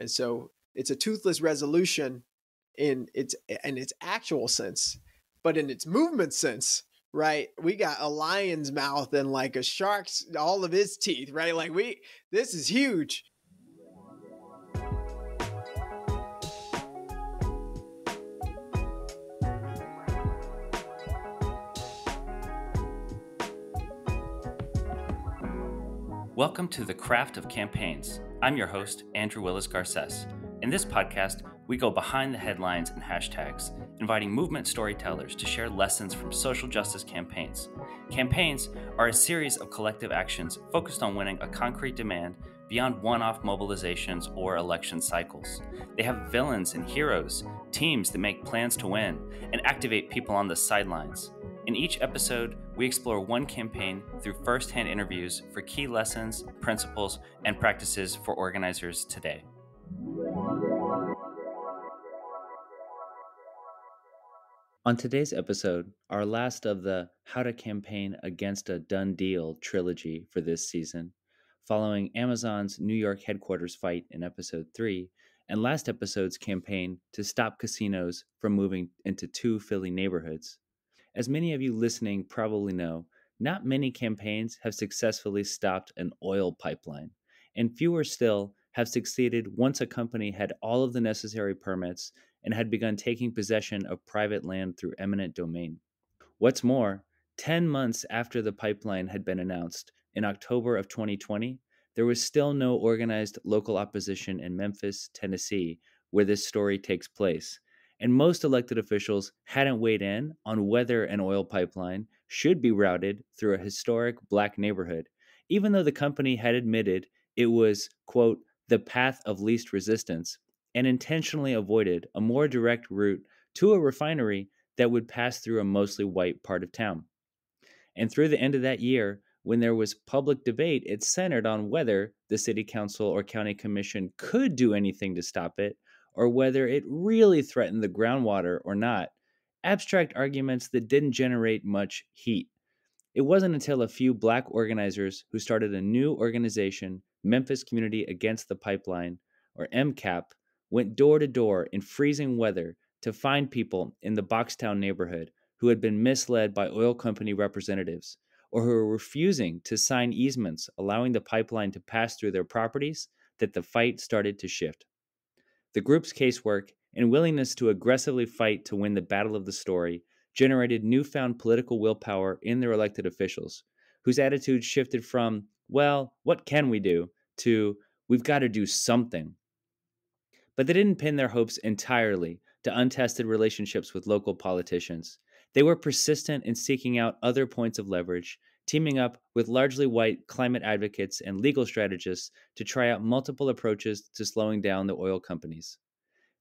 And so it's a toothless resolution in its in its actual sense, but in its movement sense, right? We got a lion's mouth and like a shark's all of his teeth, right? Like we this is huge. Welcome to the Craft of Campaigns. I'm your host, Andrew Willis Garces. In this podcast, we go behind the headlines and hashtags, inviting movement storytellers to share lessons from social justice campaigns. Campaigns are a series of collective actions focused on winning a concrete demand beyond one off mobilizations or election cycles. They have villains and heroes, teams that make plans to win, and activate people on the sidelines. In each episode, we explore one campaign through first hand interviews for key lessons, principles, and practices for organizers today. On today's episode, our last of the How to Campaign Against a Done Deal trilogy for this season, following Amazon's New York headquarters fight in episode 3 and last episode's campaign to stop casinos from moving into two Philly neighborhoods. As many of you listening probably know, not many campaigns have successfully stopped an oil pipeline, and fewer still have succeeded once a company had all of the necessary permits and had begun taking possession of private land through eminent domain. What's more, 10 months after the pipeline had been announced, in October of 2020, there was still no organized local opposition in Memphis, Tennessee, where this story takes place, and most elected officials hadn't weighed in on whether an oil pipeline should be routed through a historic black neighborhood, even though the company had admitted it was, quote, the path of least resistance and intentionally avoided a more direct route to a refinery that would pass through a mostly white part of town. And through the end of that year, when there was public debate, it centered on whether the city council or county commission could do anything to stop it or whether it really threatened the groundwater or not, abstract arguments that didn't generate much heat. It wasn't until a few black organizers who started a new organization, Memphis Community Against the Pipeline, or MCAP, went door to door in freezing weather to find people in the Boxtown neighborhood who had been misled by oil company representatives or who were refusing to sign easements allowing the pipeline to pass through their properties that the fight started to shift. The group's casework and willingness to aggressively fight to win the battle of the story generated newfound political willpower in their elected officials, whose attitudes shifted from, well, what can we do, to, we've got to do something. But they didn't pin their hopes entirely to untested relationships with local politicians. They were persistent in seeking out other points of leverage, teaming up with largely white climate advocates and legal strategists to try out multiple approaches to slowing down the oil companies.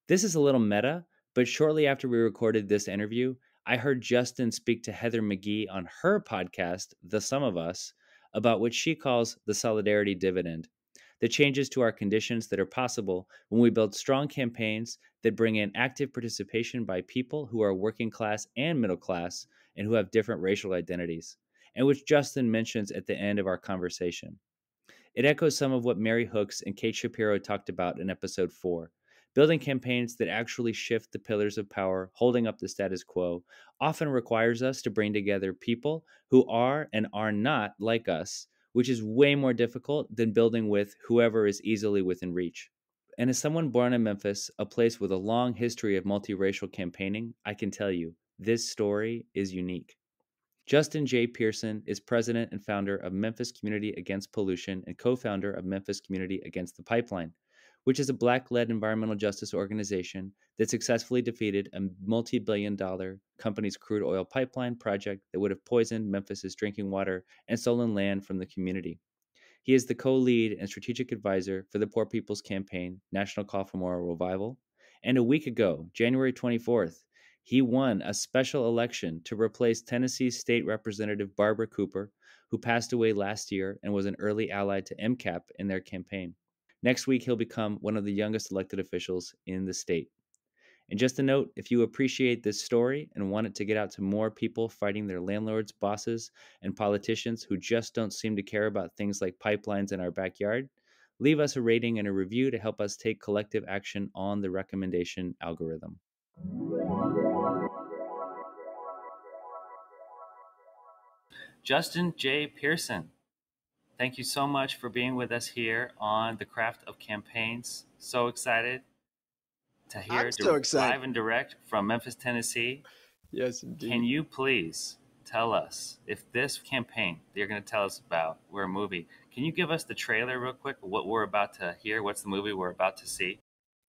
This is a little meta, but shortly after we recorded this interview, I heard Justin speak to Heather McGhee on her podcast, The Sum of Us, about what she calls the solidarity dividend the changes to our conditions that are possible when we build strong campaigns that bring in active participation by people who are working class and middle class and who have different racial identities and which Justin mentions at the end of our conversation. It echoes some of what Mary Hooks and Kate Shapiro talked about in episode 4. Building campaigns that actually shift the pillars of power, holding up the status quo, often requires us to bring together people who are and are not like us, which is way more difficult than building with whoever is easily within reach. And as someone born in Memphis, a place with a long history of multiracial campaigning, I can tell you this story is unique. Justin J. Pearson is president and founder of Memphis Community Against Pollution and co founder of Memphis Community Against the Pipeline, which is a black led environmental justice organization that successfully defeated a multi billion dollar company's crude oil pipeline project that would have poisoned Memphis's drinking water and stolen land from the community. He is the co lead and strategic advisor for the Poor People's Campaign National Call for Moral Revival. And a week ago, January 24th, he won a special election to replace Tennessee State Representative Barbara Cooper, who passed away last year and was an early ally to MCAP in their campaign. Next week, he'll become one of the youngest elected officials in the state. And just a note if you appreciate this story and want it to get out to more people fighting their landlords, bosses, and politicians who just don't seem to care about things like pipelines in our backyard, leave us a rating and a review to help us take collective action on the recommendation algorithm. Justin J. Pearson, thank you so much for being with us here on the Craft of Campaigns. So excited to hear I'm so excited. live and direct from Memphis, Tennessee. Yes, indeed. Can you please tell us if this campaign that you're going to tell us about, we're a movie, can you give us the trailer real quick? What we're about to hear? What's the movie we're about to see?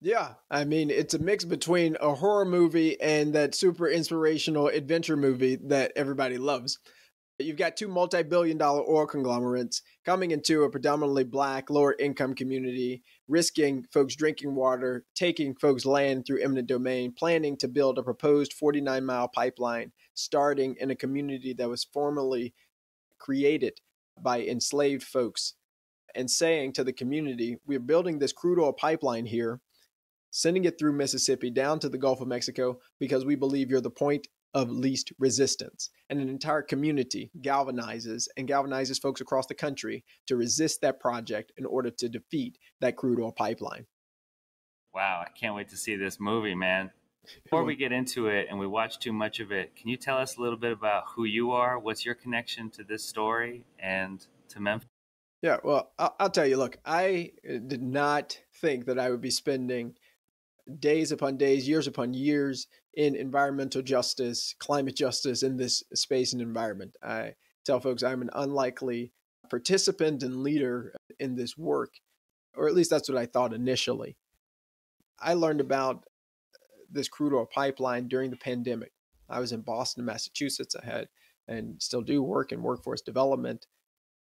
Yeah, I mean, it's a mix between a horror movie and that super inspirational adventure movie that everybody loves. You've got two multi billion dollar oil conglomerates coming into a predominantly black, lower income community, risking folks drinking water, taking folks' land through eminent domain, planning to build a proposed 49 mile pipeline, starting in a community that was formerly created by enslaved folks, and saying to the community, We're building this crude oil pipeline here, sending it through Mississippi down to the Gulf of Mexico because we believe you're the point of least resistance. And an entire community galvanizes and galvanizes folks across the country to resist that project in order to defeat that crude oil pipeline. Wow, I can't wait to see this movie, man. Before we get into it and we watch too much of it, can you tell us a little bit about who you are? What's your connection to this story and to Memphis? Yeah, well, I'll, I'll tell you, look, I uh, did not think that I would be spending days upon days, years upon years in environmental justice, climate justice in this space and environment. I tell folks I'm an unlikely participant and leader in this work, or at least that's what I thought initially. I learned about this crude oil pipeline during the pandemic. I was in Boston, Massachusetts. I had and still do work in workforce development.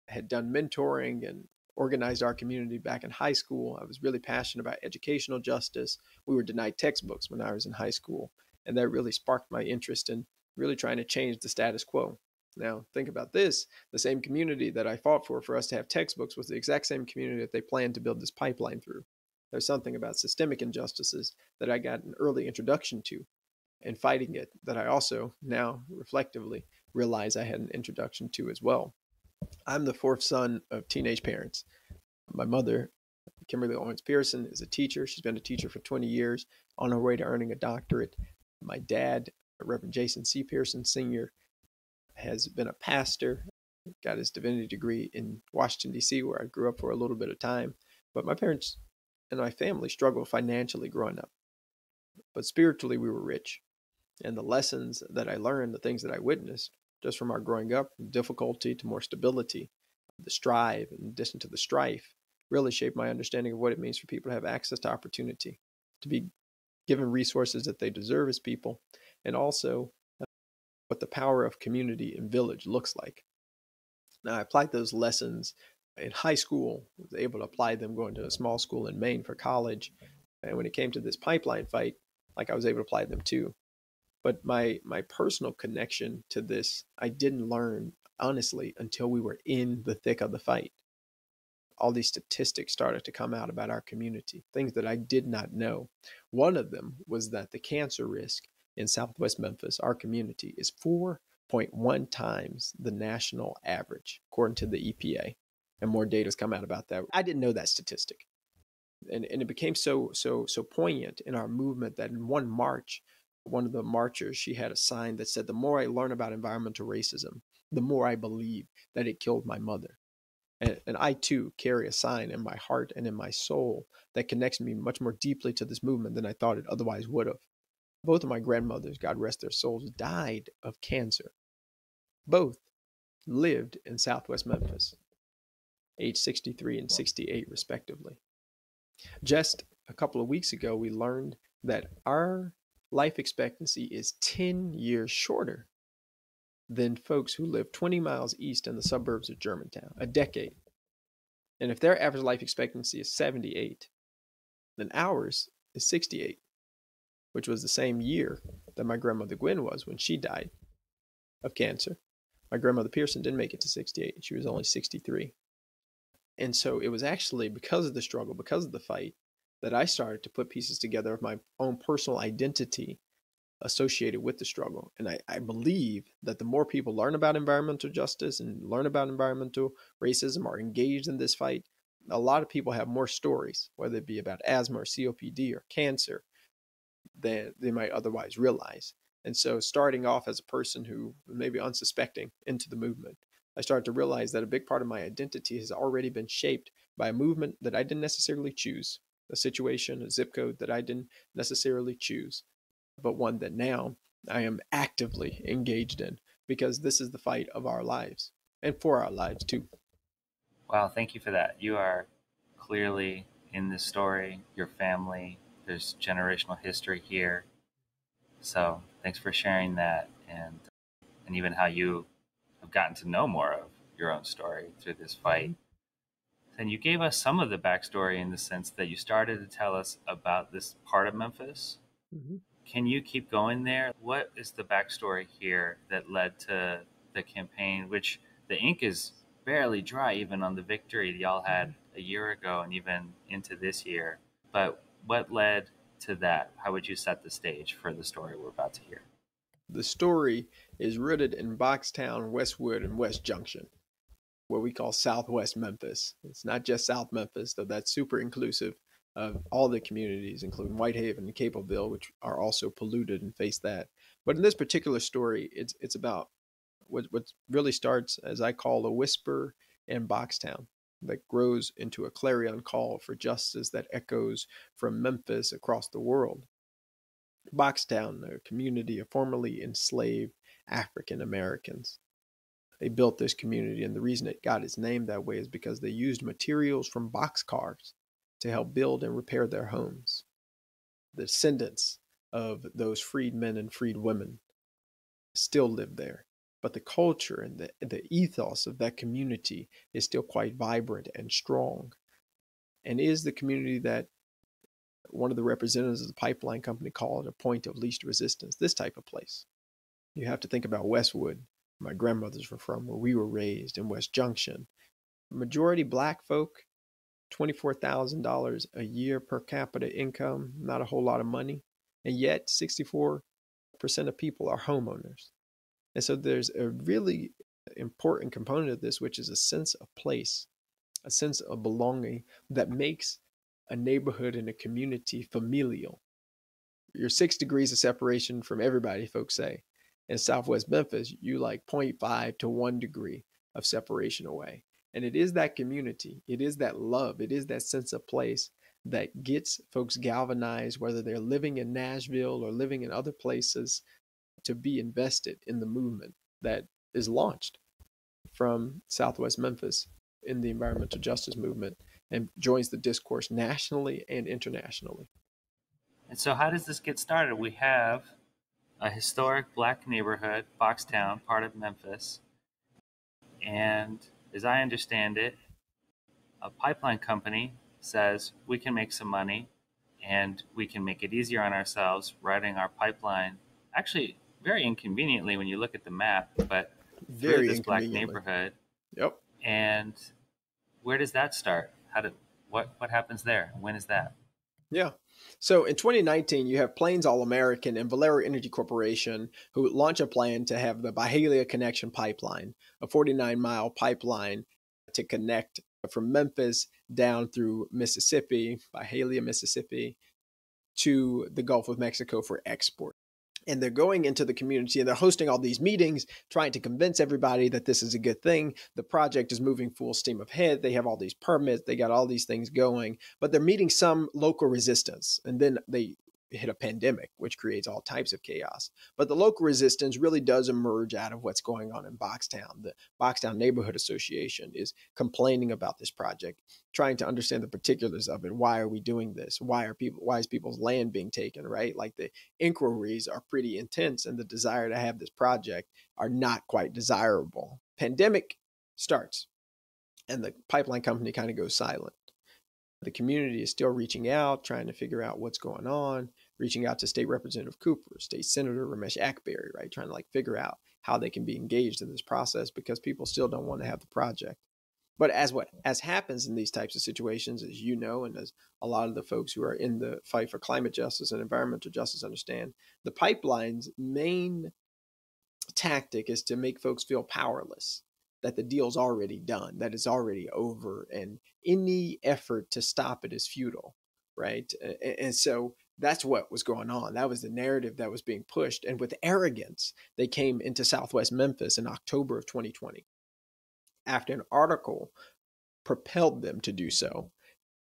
Had done mentoring and organized our community back in high school. I was really passionate about educational justice. We were denied textbooks when I was in high school, and that really sparked my interest in really trying to change the status quo. Now, think about this the same community that I fought for for us to have textbooks was the exact same community that they planned to build this pipeline through. There's something about systemic injustices that I got an early introduction to and fighting it that I also now reflectively realize I had an introduction to as well. I'm the fourth son of teenage parents. My mother, Kimberly Owens Pearson, is a teacher. She's been a teacher for 20 years on her way to earning a doctorate. My dad, Reverend Jason C. Pearson Sr., has been a pastor, got his divinity degree in Washington, D.C., where I grew up for a little bit of time. But my parents and my family struggled financially growing up. But spiritually, we were rich. And the lessons that I learned, the things that I witnessed, just from our growing up, difficulty to more stability, the strive, in addition to the strife, really shaped my understanding of what it means for people to have access to opportunity, to be given resources that they deserve as people, and also uh, what the power of community and village looks like. Now, I applied those lessons in high school, was able to apply them going to a small school in Maine for college. And when it came to this pipeline fight, like I was able to apply them too but my my personal connection to this i didn't learn honestly until we were in the thick of the fight all these statistics started to come out about our community things that i did not know. One of them was that the cancer risk in southwest memphis our community is 4.1 times the national average according to the epa and more data has come out about that. I didn't know that statistic. And, and it became so so so poignant in our movement that in one march one of the marchers, she had a sign that said, The more I learn about environmental racism, the more I believe that it killed my mother. And, and, I too carry a sign in my heart and in my soul that connects me much more deeply to this movement than I thought it otherwise would have. Both of my grandmothers, God rest their souls, died of cancer. Both lived in southwest Memphis, age 63 and 68, respectively. Just a couple of weeks ago, we learned that our life expectancy is 10 years shorter than folks who live 20 miles east in the suburbs of Germantown, a decade. And if their average life expectancy is 78, then ours is 68, which was the same year that my grandmother Gwen was when she died of cancer. My grandmother Pearson didn't make it to 68, she was only 63. And so it was actually because of the struggle, because of the fight, that I started to put pieces together of my own personal identity associated with the struggle. And I, I, believe that the more people learn about environmental justice and learn about environmental racism, are engaged in this fight, a lot of people have more stories, whether it be about asthma or COPD or cancer, than they might otherwise realize. And so, starting off as a person who maybe unsuspecting into the movement, I started to realize that a big part of my identity has already been shaped by a movement that I didn't necessarily choose, a situation, a zip code that I didn't necessarily choose, but one that now I am actively engaged in because this is the fight of our lives and for our lives too. Wow, thank you for that. You are clearly in this story, your family, there's generational history here. So, thanks for sharing that and and even how you have gotten to know more of your own story through this fight. And you gave us some of the backstory in the sense that you started to tell us about this part of Memphis. Mm-hmm. Can you keep going there? What is the backstory here that led to the campaign, which the ink is barely dry, even on the victory y'all had mm-hmm. a year ago and even into this year? But what led to that? How would you set the stage for the story we're about to hear? The story is rooted in Boxtown, Westwood, and West Junction, what we call Southwest Memphis. It's not just South Memphis, though that's super inclusive of all the communities, including Whitehaven and Capleville, which are also polluted and face that. But in this particular story, it's it's about what what really starts as I call a whisper in Boxtown that grows into a clarion call for justice that echoes from Memphis across the world. Boxtown, a community of formerly enslaved African Americans. They built this community, and the reason it got its name that way is because they used materials from boxcars to help build and repair their homes. The descendants of those freed men and freed women still live there, but the culture and the, the ethos of that community is still quite vibrant and strong, and is the community that one of the representatives of the pipeline company called a point of least resistance, this type of place. You have to think about Westwood, my grandmothers were from, where we were raised in West Junction. Majority black folk $24,000 a year per capita income, not a whole lot of money. And yet, 64% of people are homeowners. And so there's a really important component of this, which is a sense of place, a sense of belonging that makes a neighborhood and a community familial. You're six degrees of separation from everybody, folks say. In Southwest Memphis, you like 0.5 to one degree of separation away. And it is that community, it is that love, it is that sense of place that gets folks galvanized, whether they're living in Nashville or living in other places, to be invested in the movement that is launched from Southwest Memphis in the environmental justice movement and joins the discourse nationally and internationally. And so, how does this get started? We have a historic black neighborhood, Boxtown, part of Memphis, and as I understand it, a pipeline company says we can make some money and we can make it easier on ourselves riding our pipeline. Actually, very inconveniently when you look at the map, but very through this black neighborhood. Yep. And where does that start? How did what what happens there? When is that? Yeah. So in 2019, you have Plains All American and Valero Energy Corporation who launch a plan to have the Byhalia Connection Pipeline, a 49 mile pipeline to connect from Memphis down through Mississippi, Byhalia, Mississippi, to the Gulf of Mexico for export and they're going into the community and they're hosting all these meetings trying to convince everybody that this is a good thing. The project is moving full steam ahead. They have all these permits. They got all these things going but they're meeting some local resistance. And then they hit a pandemic, which creates all types of chaos. But the local resistance really does emerge out of what's going on in Boxtown. The Boxtown Neighborhood Association is complaining about this project, trying to understand the particulars of it. Why are we doing this? Why are people why is people's land being taken, right? Like the inquiries are pretty intense and the desire to have this project are not quite desirable. Pandemic starts and the pipeline company kind of goes silent. The community is still reaching out, trying to figure out what's going on, reaching out to State Representative Cooper, State Senator Raumesh Akbari, right? Trying to like figure out how they can be engaged in this process because people still don't want to have the project. But as what as happens in these types of situations, as you know, and as a lot of the folks who are in the fight for climate justice and environmental justice understand, the pipeline's main tactic is to make folks feel powerless that the deal's already done, that it's already over, and any effort to stop it is futile, right? And so that's what was going on. That was the narrative that was being pushed. And with arrogance, they came into Southwest Memphis in October of 2020 after an article propelled them to do so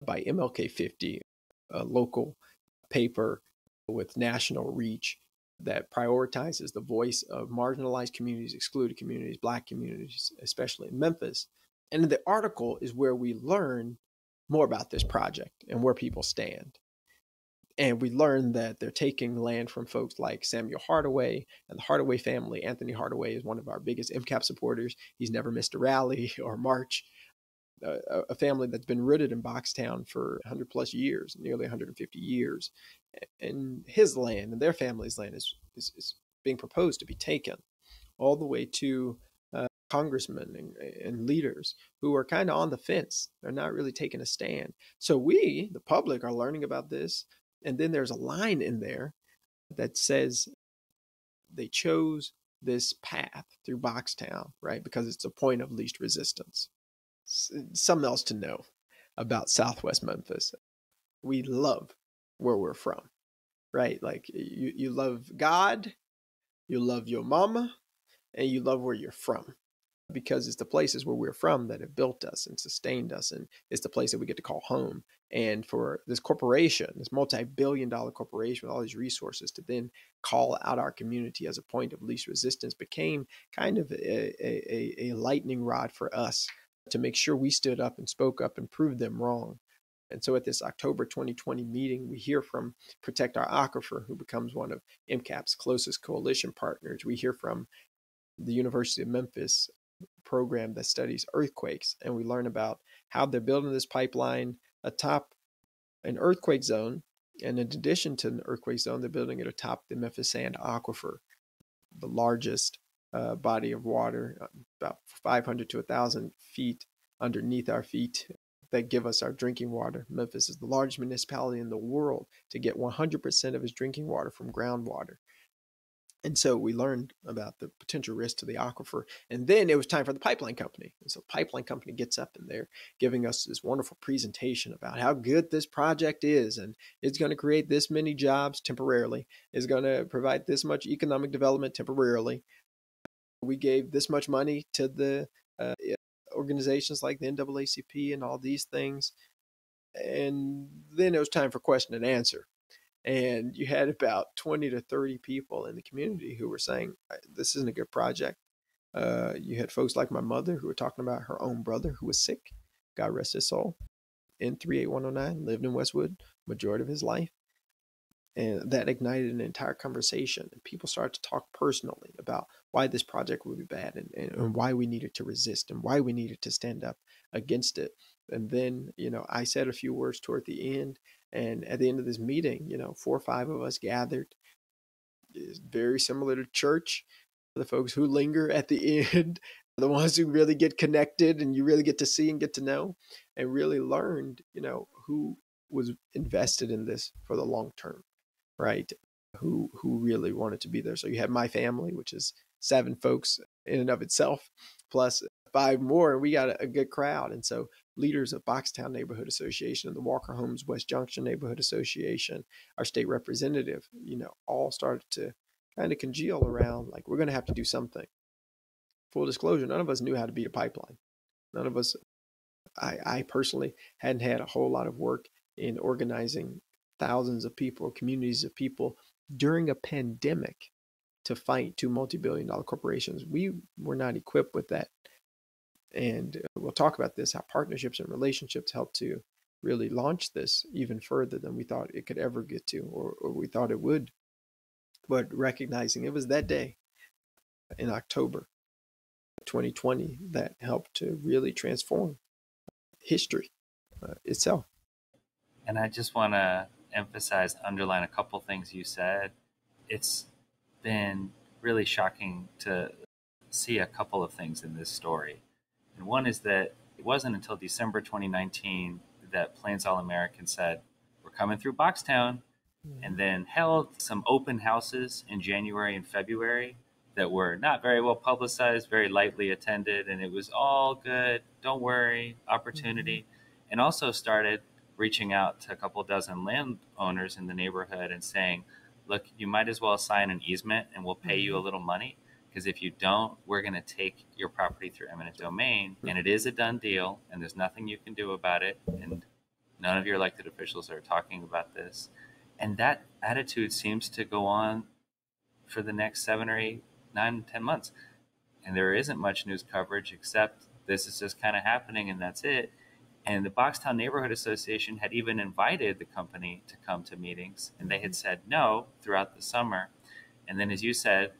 by MLK 50, a local paper with national reach that prioritizes the voice of marginalized communities, excluded communities, black communities, especially in Memphis. And the article is where we learn more about this project and where people stand. And we learn that they're taking land from folks like Samuel Hardaway and the Hardaway family. Anthony Hardaway is one of our biggest MCAP supporters. He's never missed a rally or march. Uh, a family that's been rooted in Boxtown for 100 plus years, nearly 150 years and his land and their family's land is, is, is being proposed to be taken all the way to uh, congressmen and, and, leaders who are kind of on the fence. They're not really taking a stand. So we, the public, are learning about this. And then there's a line in there that says they chose this path through Boxtown, right? Because it's a point of least resistance. Something else to know about Southwest Memphis. We love where we're from, right? Like you, you love God, you love your mama, and you love where you're from because it's the places where we're from that have built us and sustained us and it's the place that we get to call home and for this corporation this multi-billion dollar corporation with all these resources to then call out our community as a point of least resistance became kind of a, a, a lightning rod for us to make sure we stood up and spoke up and proved them wrong and so at this October 2020 meeting, we hear from Protect Our Aquifer, who becomes one of MCAP's closest coalition partners. We hear from the University of Memphis program that studies earthquakes, and we learn about how they're building this pipeline atop an earthquake zone. And in addition to an earthquake zone, they're building it atop the Memphis Sand Aquifer, the largest uh, body of water, uh, about 500 to 1,000 feet underneath our feet that give us our drinking water. Memphis is the largest municipality in the world to get 100% of its drinking water from groundwater. And so we learned about the potential risk to the aquifer. And then it was time for the pipeline company. And so pipeline company gets up and they're giving us this wonderful presentation about how good this project is. And it's going to create this many jobs temporarily. It's going to provide this much economic development temporarily. We gave this much money to the uh, organizations like the NAACP and all these things. And then it was time for question and answer. And you had about 20 to 30 people in the community who were saying, This isn't a good project. Uh, you had folks like my mother who were talking about her own brother who was sick, God rest his soul, in 38109, lived in Westwood majority of his life. And that ignited an entire conversation. And people started to talk personally about why this project would be bad and, and, and, why we needed to resist and why we needed to stand up against it. And then, you know, I said a few words toward the end. And at the end of this meeting, you know, four or five of us gathered. It's very similar to church. The folks who linger at the end, the ones who really get connected and you really get to see and get to know and really learned, you know, who was invested in this for the long term right? Who who really wanted to be there. So you had my family, which is seven folks in and of itself, plus five more, and we got a, a good crowd. And so leaders of Boxtown Neighborhood Association and the Walker Homes West Junction Neighborhood Association, our state representative, you know, all started to kind of congeal around like we're going to have to do something. Full disclosure, none of us knew how to beat a pipeline. None of us I, I personally hadn't had a whole lot of work in organizing thousands of people, communities of people during a pandemic to fight two multi-billion dollar corporations. We were not equipped with that. And uh, we'll talk about this how partnerships and relationships help to really launch this even further than we thought it could ever get to or, or we thought it would. But recognizing it was that day in October 2020 that helped to really transform history uh, itself. And I just want to emphasize, underline a couple things you said. It's been really shocking to see a couple of things in this story. And one is that it wasn't until December 2019 that Plains All American said, We're coming through Boxtown, mm-hmm. and then held some open houses in January and February that were not very well publicized, very lightly attended, and it was all good. Don't worry, opportunity. Mm-hmm. And also started reaching out to a couple dozen landowners in the neighborhood and saying, look, you might as well sign an easement and we'll pay you a mm-hmm. little money. Because if you don't, we're going to take your property through eminent domain. And it is a done deal, and there's nothing you can do about it. And none of your elected officials are talking about this. And that attitude seems to go on for the next seven or eight nine, ten months. And there isn't much news coverage except this is just kind of happening and that's it. And the Boxtown Neighborhood Association had even invited the company to come to meetings, and they had mm-hmm. said no throughout the summer. And then, as you said,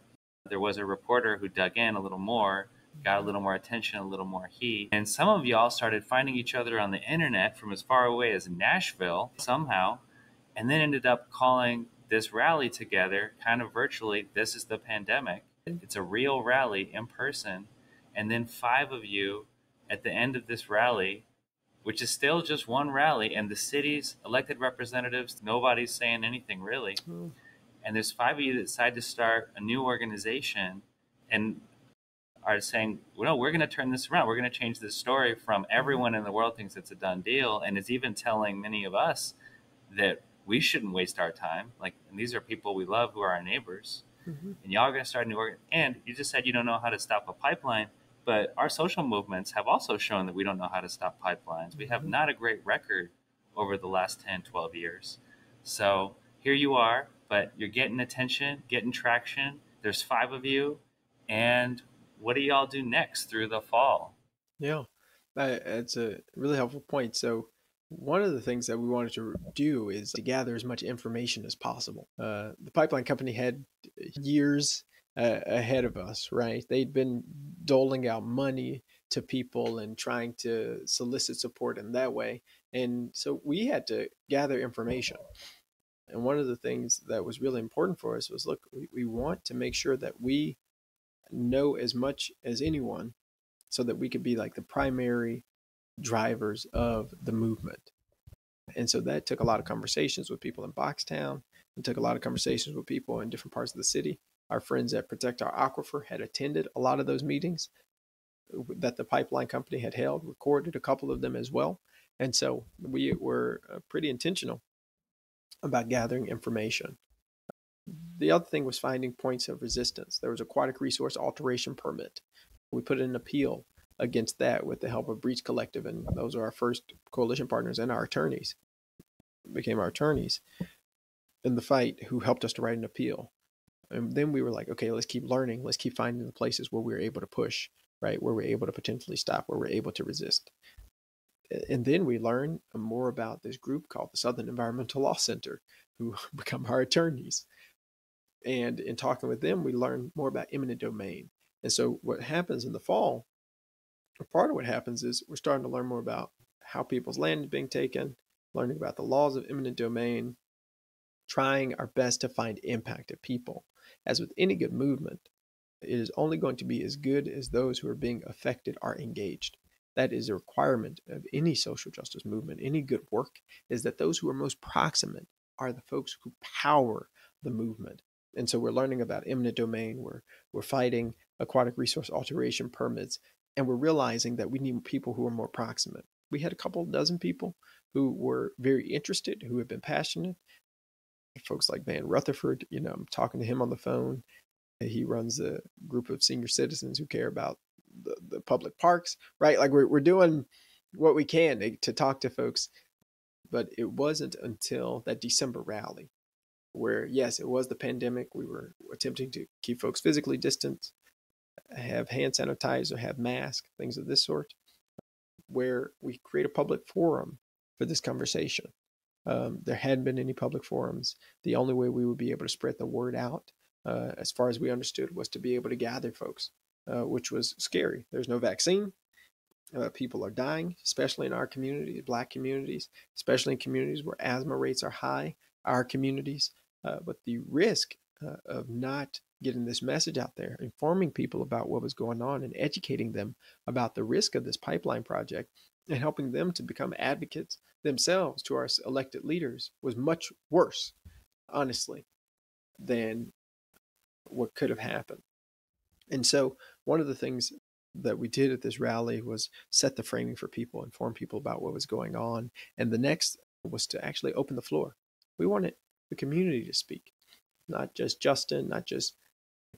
there was a reporter who dug in a little more, got a mm-hmm. little more attention, a little more heat. And some of y'all started finding each other on the internet from as far away as Nashville somehow, and then ended up calling this rally together kind of virtually. This is the pandemic. It's a real rally in person. And then five of you at the end of this rally, which is still just one rally, and the city's elected representatives, nobody's saying anything really. Mm. And there's five of you that decide to start a new organization and are saying, well, no, we're going to turn this around. We're going to change this story from everyone in the world thinks it's a done deal. And it's even telling many of us that we shouldn't waste our time. Like, and these are people we love who are our neighbors mm-hmm. and y'all are going to start a new organ. And you just said you don't know how to stop a pipeline, but our social movements have also shown that we don't know how to stop pipelines. We have mm-hmm. not a great record over the last 10, 12 years. So here you are, but you're getting attention, getting traction. There's five of you. And what do y'all do next through the fall? Yeah, that's a really helpful point. So, one of the things that we wanted to do is to gather as much information as possible. Uh, the pipeline company had years uh, ahead of us, right? They'd been doling out money to people and trying to solicit support in that way. And so we had to gather information. And one of the things that was really important for us was look, we, we want to make sure that we know as much as anyone so that we could be like the primary drivers of the movement. And so that took a lot of conversations with people in Boxtown. It took a lot of conversations with people in different parts of the city. Our friends at Protect Our Aquifer had attended a lot of those meetings that the pipeline company had held, recorded a couple of them as well. And so we were uh, pretty intentional about gathering information. The other thing was finding points of resistance. There was aquatic resource alteration permit. We put an appeal against that with the help of Breach Collective, and those are our first coalition partners and our attorneys became our attorneys in the fight who helped us to write an appeal. And then we were like, okay, let's keep learning. Let's keep finding the places where we're able to push, right? Where we're able to potentially stop, where we're able to resist. And then we learn more about this group called the Southern Environmental Law Center, who become our attorneys. And in talking with them, we learn more about eminent domain. And so what happens in the fall part of what happens is we're starting to learn more about how people's land is being taken, learning about the laws of eminent domain, trying our best to find impacted people. As with any good movement, it is only going to be as good as those who are being affected are engaged. That is a requirement of any social justice movement, any good work, is that those who are most proximate are the folks who power the movement. And so we're learning about eminent domain, we're, we're fighting aquatic resource alteration permits, and we're realizing that we need people who are more proximate. We had a couple dozen people who were very interested, who have been passionate. Folks like Van Rutherford, you know, I'm talking to him on the phone. He runs a group of senior citizens who care about the, the public parks, right? Like we're, we're doing what we can to, to talk to folks. But it wasn't until that December rally where, yes, it was the pandemic. We were attempting to keep folks physically distant, have hand sanitizer, have masks, things of this sort, where we create a public forum for this conversation. Um, there hadn't been any public forums. The only way we would be able to spread the word out, uh, as far as we understood, was to be able to gather folks, uh, which was scary. There's no vaccine. Uh, people are dying, especially in our communities, black communities, especially in communities where asthma rates are high, our communities. Uh, but the risk uh, of not getting this message out there, informing people about what was going on and educating them about the risk of this pipeline project and helping them to become advocates themselves to our elected leaders was much worse, honestly, than what could have happened. And so, one of the things that we did at this rally was set the framing for people, inform people about what was going on. And the next was to actually open the floor. We wanted the community to speak, not just Justin, not just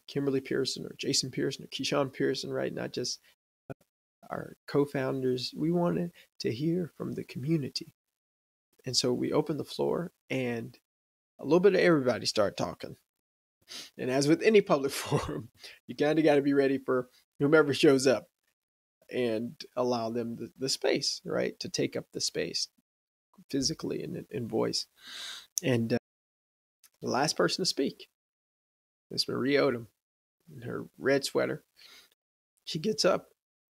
Kimberly Pearson or Jason Pearson or KeShaun Pearson, right? Not just our co founders. We wanted to hear from the community. And so we opened the floor and a little bit of everybody started talking. And as with any public forum, you kind of got to be ready for whomever shows up and allow them the, the space, right, to take up the space physically and in voice. And uh, the last person to speak is Marie Odom in her red sweater. She gets up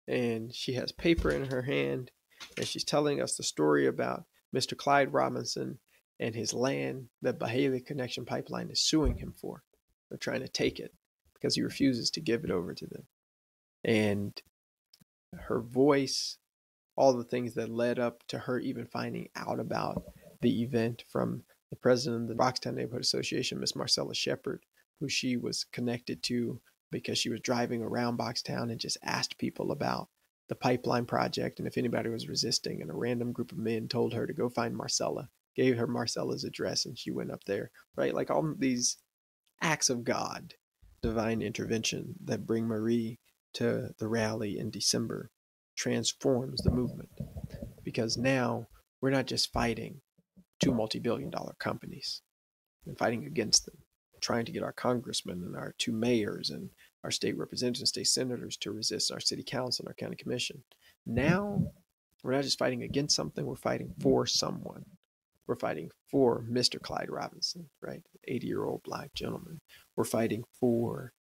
and she has paper in her hand and she's telling us the story about Mr. Clyde Robinson and his land that Byhalia Connection Pipeline is suing him for. They're trying to take it because he refuses to give it over to them. And her voice, all the things that led up to her even finding out about the event from the president of the Boxtown Neighborhood Association, Miss Marcella Shepard, who she was connected to because she was driving around Boxtown and just asked people about the pipeline project and if anybody was resisting. And a random group of men told her to go find Marcella, gave her Marcella's address, and she went up there, right? Like all these acts of God, divine intervention that bring Marie to the rally in December transforms the movement because now we're not just fighting two multi billion dollar companies and fighting against them, trying to get our congressmen and our two mayors and our state representatives and state senators to resist our city council and our county commission. Now we're not just fighting against something, we're fighting for someone. We're fighting for Mr. Clyde Robinson, right? 80 year old black gentleman. We're fighting for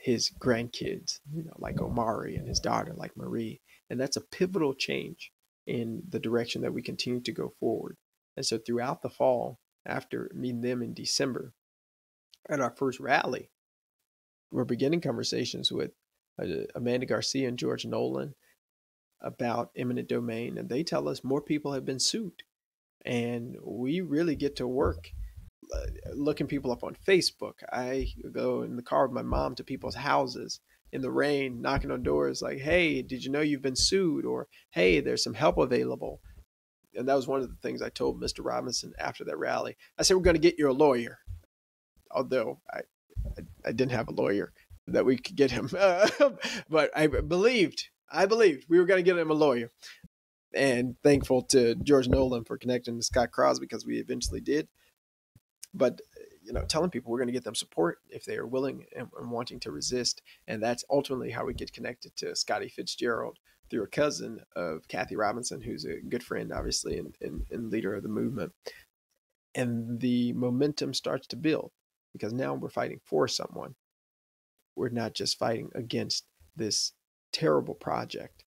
his grandkids, you know, like Omari and his daughter, like Marie. And that's a pivotal change in the direction that we continue to go forward. And so throughout the fall, after meeting them in December at our first rally, we're beginning conversations with uh, Amanda Garcia and George Nolan about eminent domain. And they tell us more people have been sued. And we really get to work uh, looking people up on Facebook. I go in the car with my mom to people's houses in the rain, knocking on doors like, hey, did you know you've been sued? Or hey, there's some help available. And that was one of the things I told Mr. Robinson after that rally. I said, we're going to get you a lawyer. Although I, I, I didn't have a lawyer that we could get him. Uh, but I believed, I believed we were going to get him a lawyer. And thankful to George Nolan for connecting to Scott Crosby because we eventually did but you know telling people we're going to get them support if they are willing and, and, wanting to resist and that's ultimately how we get connected to scotty fitzgerald through a cousin of kathy robinson who's a good friend obviously and, and, and leader of the movement and the momentum starts to build because now we're fighting for someone we're not just fighting against this terrible project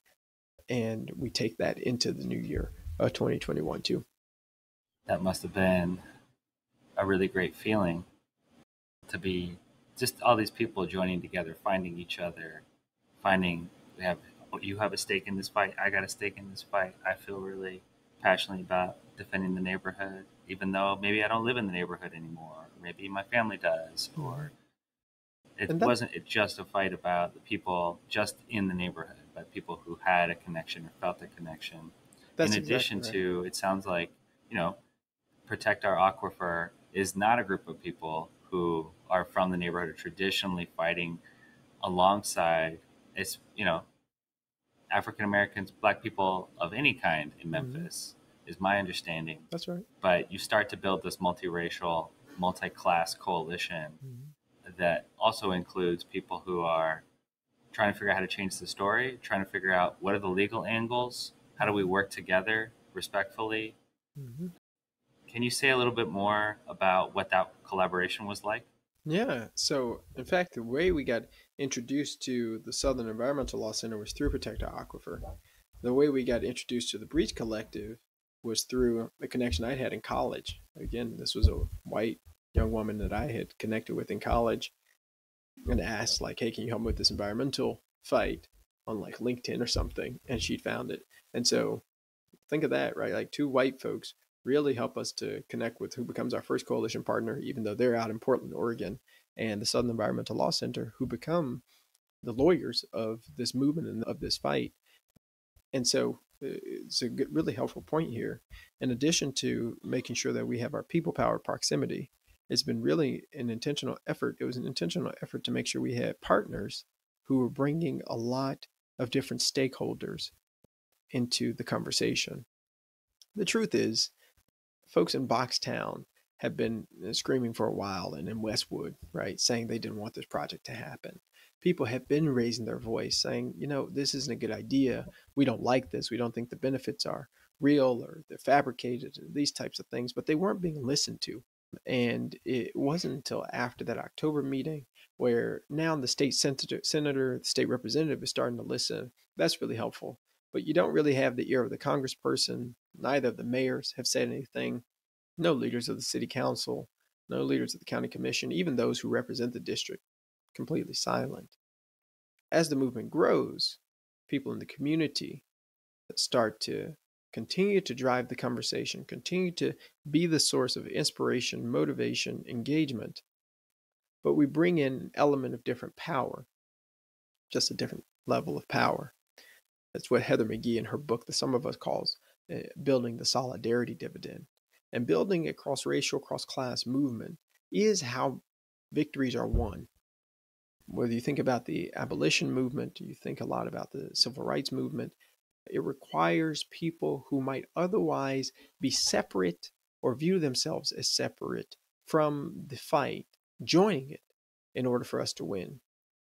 and we take that into the new year of 2021 too that must have been a really great feeling to be just all these people joining together, finding each other, finding we have you have a stake in this fight, I got a stake in this fight. I feel really passionately about defending the neighborhood, even though maybe I don't live in the neighborhood anymore. Maybe my family does, or it that, wasn't it just a fight about the people just in the neighborhood, but people who had a connection or felt a connection. in addition exactly right. to, it sounds like you know, protect our aquifer is not a group of people who are from the neighborhood traditionally fighting alongside it's you know African Americans, black people of any kind in mm-hmm. Memphis. Is my understanding. That's right. But you start to build this multiracial, multi-class coalition mm-hmm. that also includes people who are trying to figure out how to change the story, trying to figure out what are the legal angles, how do we work together respectfully, mm-hmm. Can you say a little bit more about what that collaboration was like? Yeah. So, in fact, the way we got introduced to the Southern Environmental Law Center was through Protect Our Aquifer. The way we got introduced to the Breach Collective was through a connection I'd had in college. Again, this was a white young woman that I had connected with in college and asked, like, hey, can you help me with this environmental fight on like LinkedIn or something? And she'd found it. And so think of that, right? Like two white folks really help us to connect with who becomes our first coalition partner, even though they're out in Portland, Oregon, and the Southern Environmental Law Center, who become the lawyers of this movement and of this fight. And so it's a good, really helpful point here. In addition to making sure that we have our people power proximity, it's been really an intentional effort. It was an intentional effort to make sure we had partners who were bringing a lot of different stakeholders into the conversation. The truth is, folks in Boxtown have been uh, screaming for a while and in Westwood, right, saying they didn't want this project to happen. People have been raising their voice saying, you know, this isn't a good idea. We don't like this. We don't think the benefits are real or they're fabricated, these types of things, but they weren't being listened to. And it wasn't until after that October meeting where now the state senator, senator, the state representative is starting to listen. That's really helpful. But you don't really have the ear of the congressperson. Neither of the mayors have said anything no leaders of the city council, no leaders of the county commission, even those who represent the district, completely silent. As the movement grows, people in the community start to continue to drive the conversation, continue to be the source of inspiration, motivation, engagement. But we bring in an element of different power, just a different level of power. That's what Heather McGhee in her book, The Sum of Us, calls uh, building the solidarity dividend. And building a cross racial, cross class movement is how victories are won. Whether you think about the abolition movement, you think a lot about the civil rights movement, it requires people who might otherwise be separate or view themselves as separate from the fight joining it in order for us to win.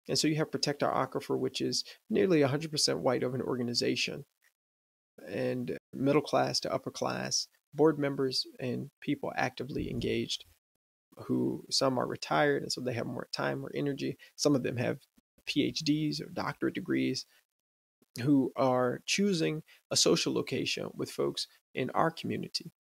And so you have Protect Our Aquifer, which is nearly 100% white of an organization, and middle class to upper class board members and people actively engaged who some are retired and so they have more time or energy. Some of them have PhDs or doctorate degrees who are choosing a social location with folks in our community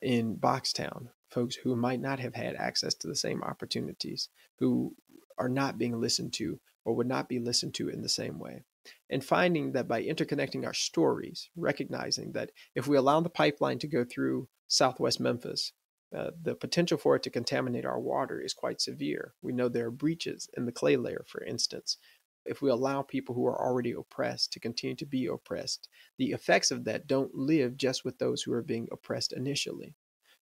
in Boxtown, folks who might not have had access to the same opportunities, who are not being listened to or would not be listened to in the same way and finding that by interconnecting our stories, recognizing that if we allow the pipeline to go through southwest Memphis, uh, the potential for it to contaminate our water is quite severe. We know there are breaches in the clay layer, for instance. If we allow people who are already oppressed to continue to be oppressed, the effects of that don't live just with those who are being oppressed initially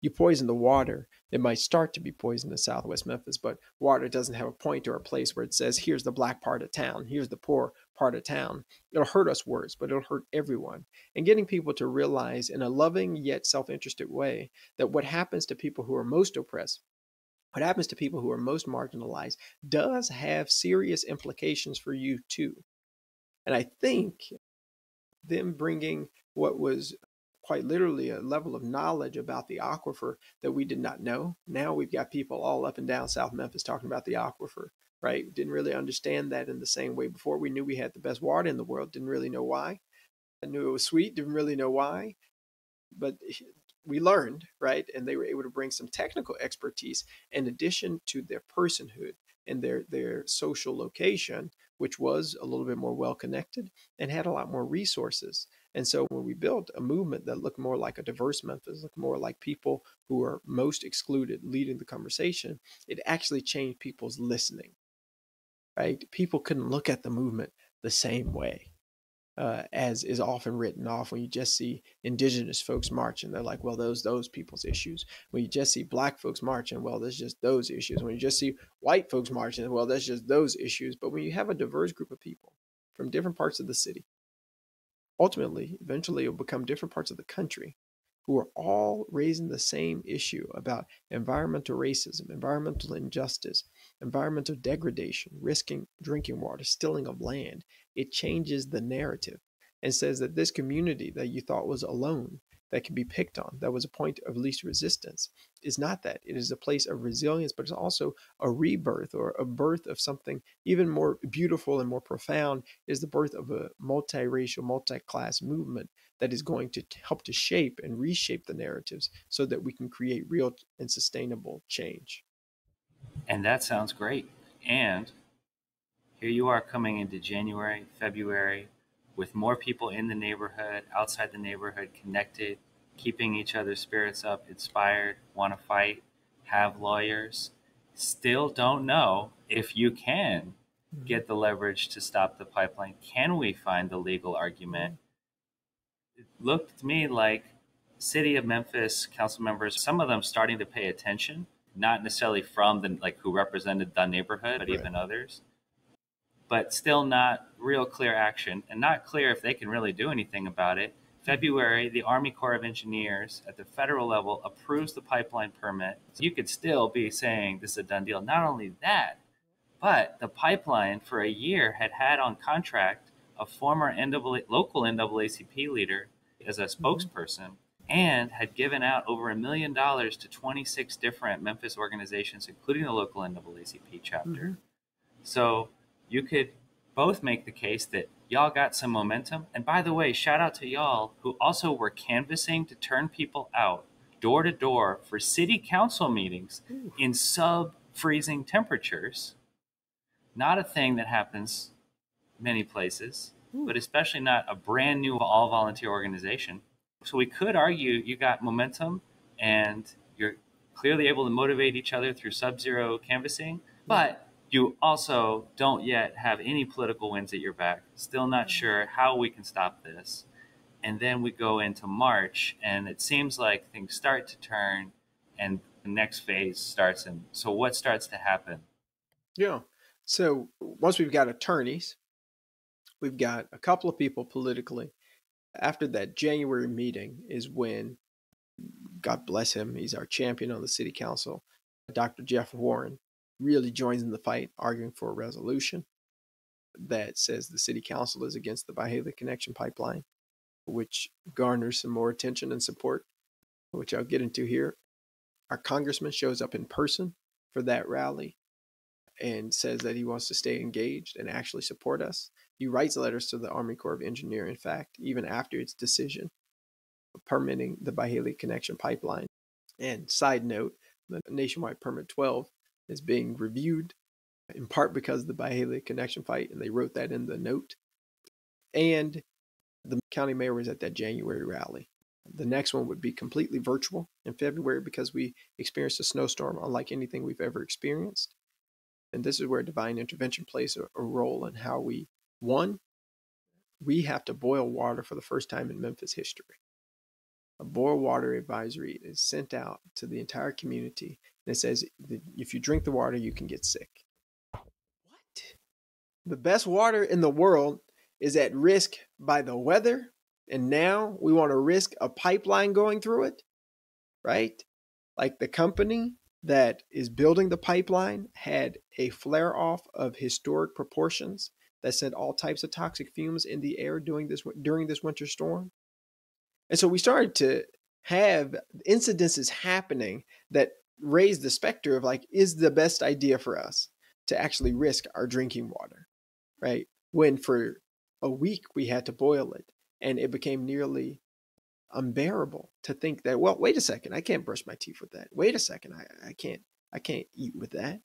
you poison the water, it might start to be poisoned in southwest Memphis, but water doesn't have a point or a place where it says, here's the black part of town, here's the poor part of town. It'll hurt us worse, but it'll hurt everyone. And getting people to realize in a loving yet self interested way that what happens to people who are most oppressed what happens to people who are most marginalized does have serious implications for you too. And I think them bringing what was quite literally a level of knowledge about the aquifer that we did not know. Now we've got people all up and down South Memphis talking about the aquifer, right? Didn't really understand that in the same way before. We knew we had the best water in the world, didn't really know why. I knew it was sweet, didn't really know why. But we learned, right? And they were able to bring some technical expertise in addition to their personhood and their their social location, which was a little bit more well connected and had a lot more resources. And so when we built a movement that looked more like a diverse Memphis, looked more like people who are most excluded leading the conversation, it actually changed people's listening. Right? People couldn't look at the movement the same way. Uh, as is often written off when you just see indigenous folks marching. They're like, well, those those people's issues. When you just see black folks marching, well, that's just those issues. When you just see white folks marching, well, that's just those issues. But when you have a diverse group of people from different parts of the city ultimately, eventually, it will become different parts of the country who are all raising the same issue about environmental racism, environmental injustice, environmental degradation, risking drinking water, stealing of land. It changes the narrative and says that this community that you thought was alone that can be picked on, that was a point of least resistance, is not that. It is a place of resilience, but it's also a rebirth or a birth of something even more beautiful and more profound is the birth of a multiracial, multi-class movement that is going to help to shape and reshape the narratives so that we can create real and sustainable change. And that sounds great. And here you are coming into January, February, with more people in the neighborhood, outside the neighborhood, connected, keeping each other's spirits up, inspired, want to fight, have lawyers, still don't know if you can mm-hmm. get the leverage to stop the pipeline? Can we find the legal argument? It looked to me like city of Memphis council members, some of them starting to pay attention, not necessarily from the like who represented the neighborhood, but right. even others. But still not real clear action and not clear if they can really do anything about it. February, the Army Corps of Engineers at the federal level approves the pipeline permit. So you could still be saying this is a done deal. Not only that, but the pipeline for a year had had on contract a former NAA, local NAACP leader as a mm-hmm. And had given out over a million dollars to 26 different Memphis organizations, including the local NAACP chapter. Mm-hmm. So you could both make the case that y'all got some momentum. And by the way, shout out to y'all who also were canvassing to turn people out door to door for city council meetings Ooh. in sub freezing temperatures. Not a thing that happens many places, Ooh. but especially not a brand new all volunteer organization. So we could argue you got momentum and you're clearly able to motivate each other through sub zero canvassing, but you also don't yet have any political wins at your back. Still not mm-hmm. sure how we can stop this. And then we go into March, and it seems like things start to turn, and the next phase starts. And so, what starts to happen? Yeah. So, once we've got attorneys, we've got a couple of people politically after that January meeting is when, God bless him, he's our champion on the city council, Dr. Jeff Warren really joins in the fight, arguing for a resolution that says the city council is against the Byhalia Connection pipeline, which garners some more attention and support, which I'll get into here. Our congressman shows up in person for that rally and says that he wants to stay engaged and actually support us. He writes letters to the Army Corps of Engineers, in fact, even after its decision permitting the Byhalia Connection pipeline. And side note, the Nationwide Permit 12 is being reviewed in part because of the Byhalia Connection fight, and they wrote that in the note. And the county mayor was at that January rally. The next one would be completely virtual in February because we experienced a snowstorm unlike anything we've ever experienced. And this is where divine intervention plays a role in how we one, we have to boil water for the first time in Memphis history. A boil water advisory is sent out to the entire community and it says if you drink the water, you can get sick. What? The best water in the world is at risk by the weather, and now we want to risk a pipeline going through it, right? Like the company that is building the pipeline had a flare off of historic proportions that sent all types of toxic fumes in the air during this during this winter storm. And so we started to have incidences happening that raised the specter of like, is the best idea for us to actually risk our drinking water, right? When for a week we had to boil it and it became nearly unbearable to think that, well, wait a second, I can't brush my teeth with that. Wait a second, I, I can't I can't eat with that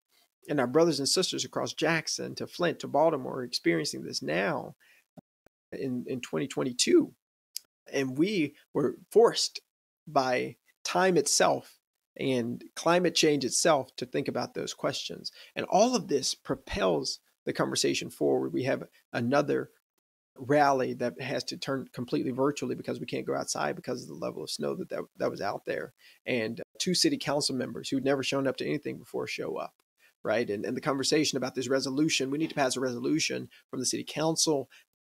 and our brothers and sisters across Jackson to Flint to Baltimore are experiencing this now uh, in, in 2022. And we were forced by time itself and climate change itself to think about those questions. And all of this propels the conversation forward. We have another rally that has to turn completely virtually because we can't go outside because of the level of snow that that, that was out there. And two city council members who'd never shown up to anything before show up right? And, and the conversation about this resolution, we need to pass a resolution from the city council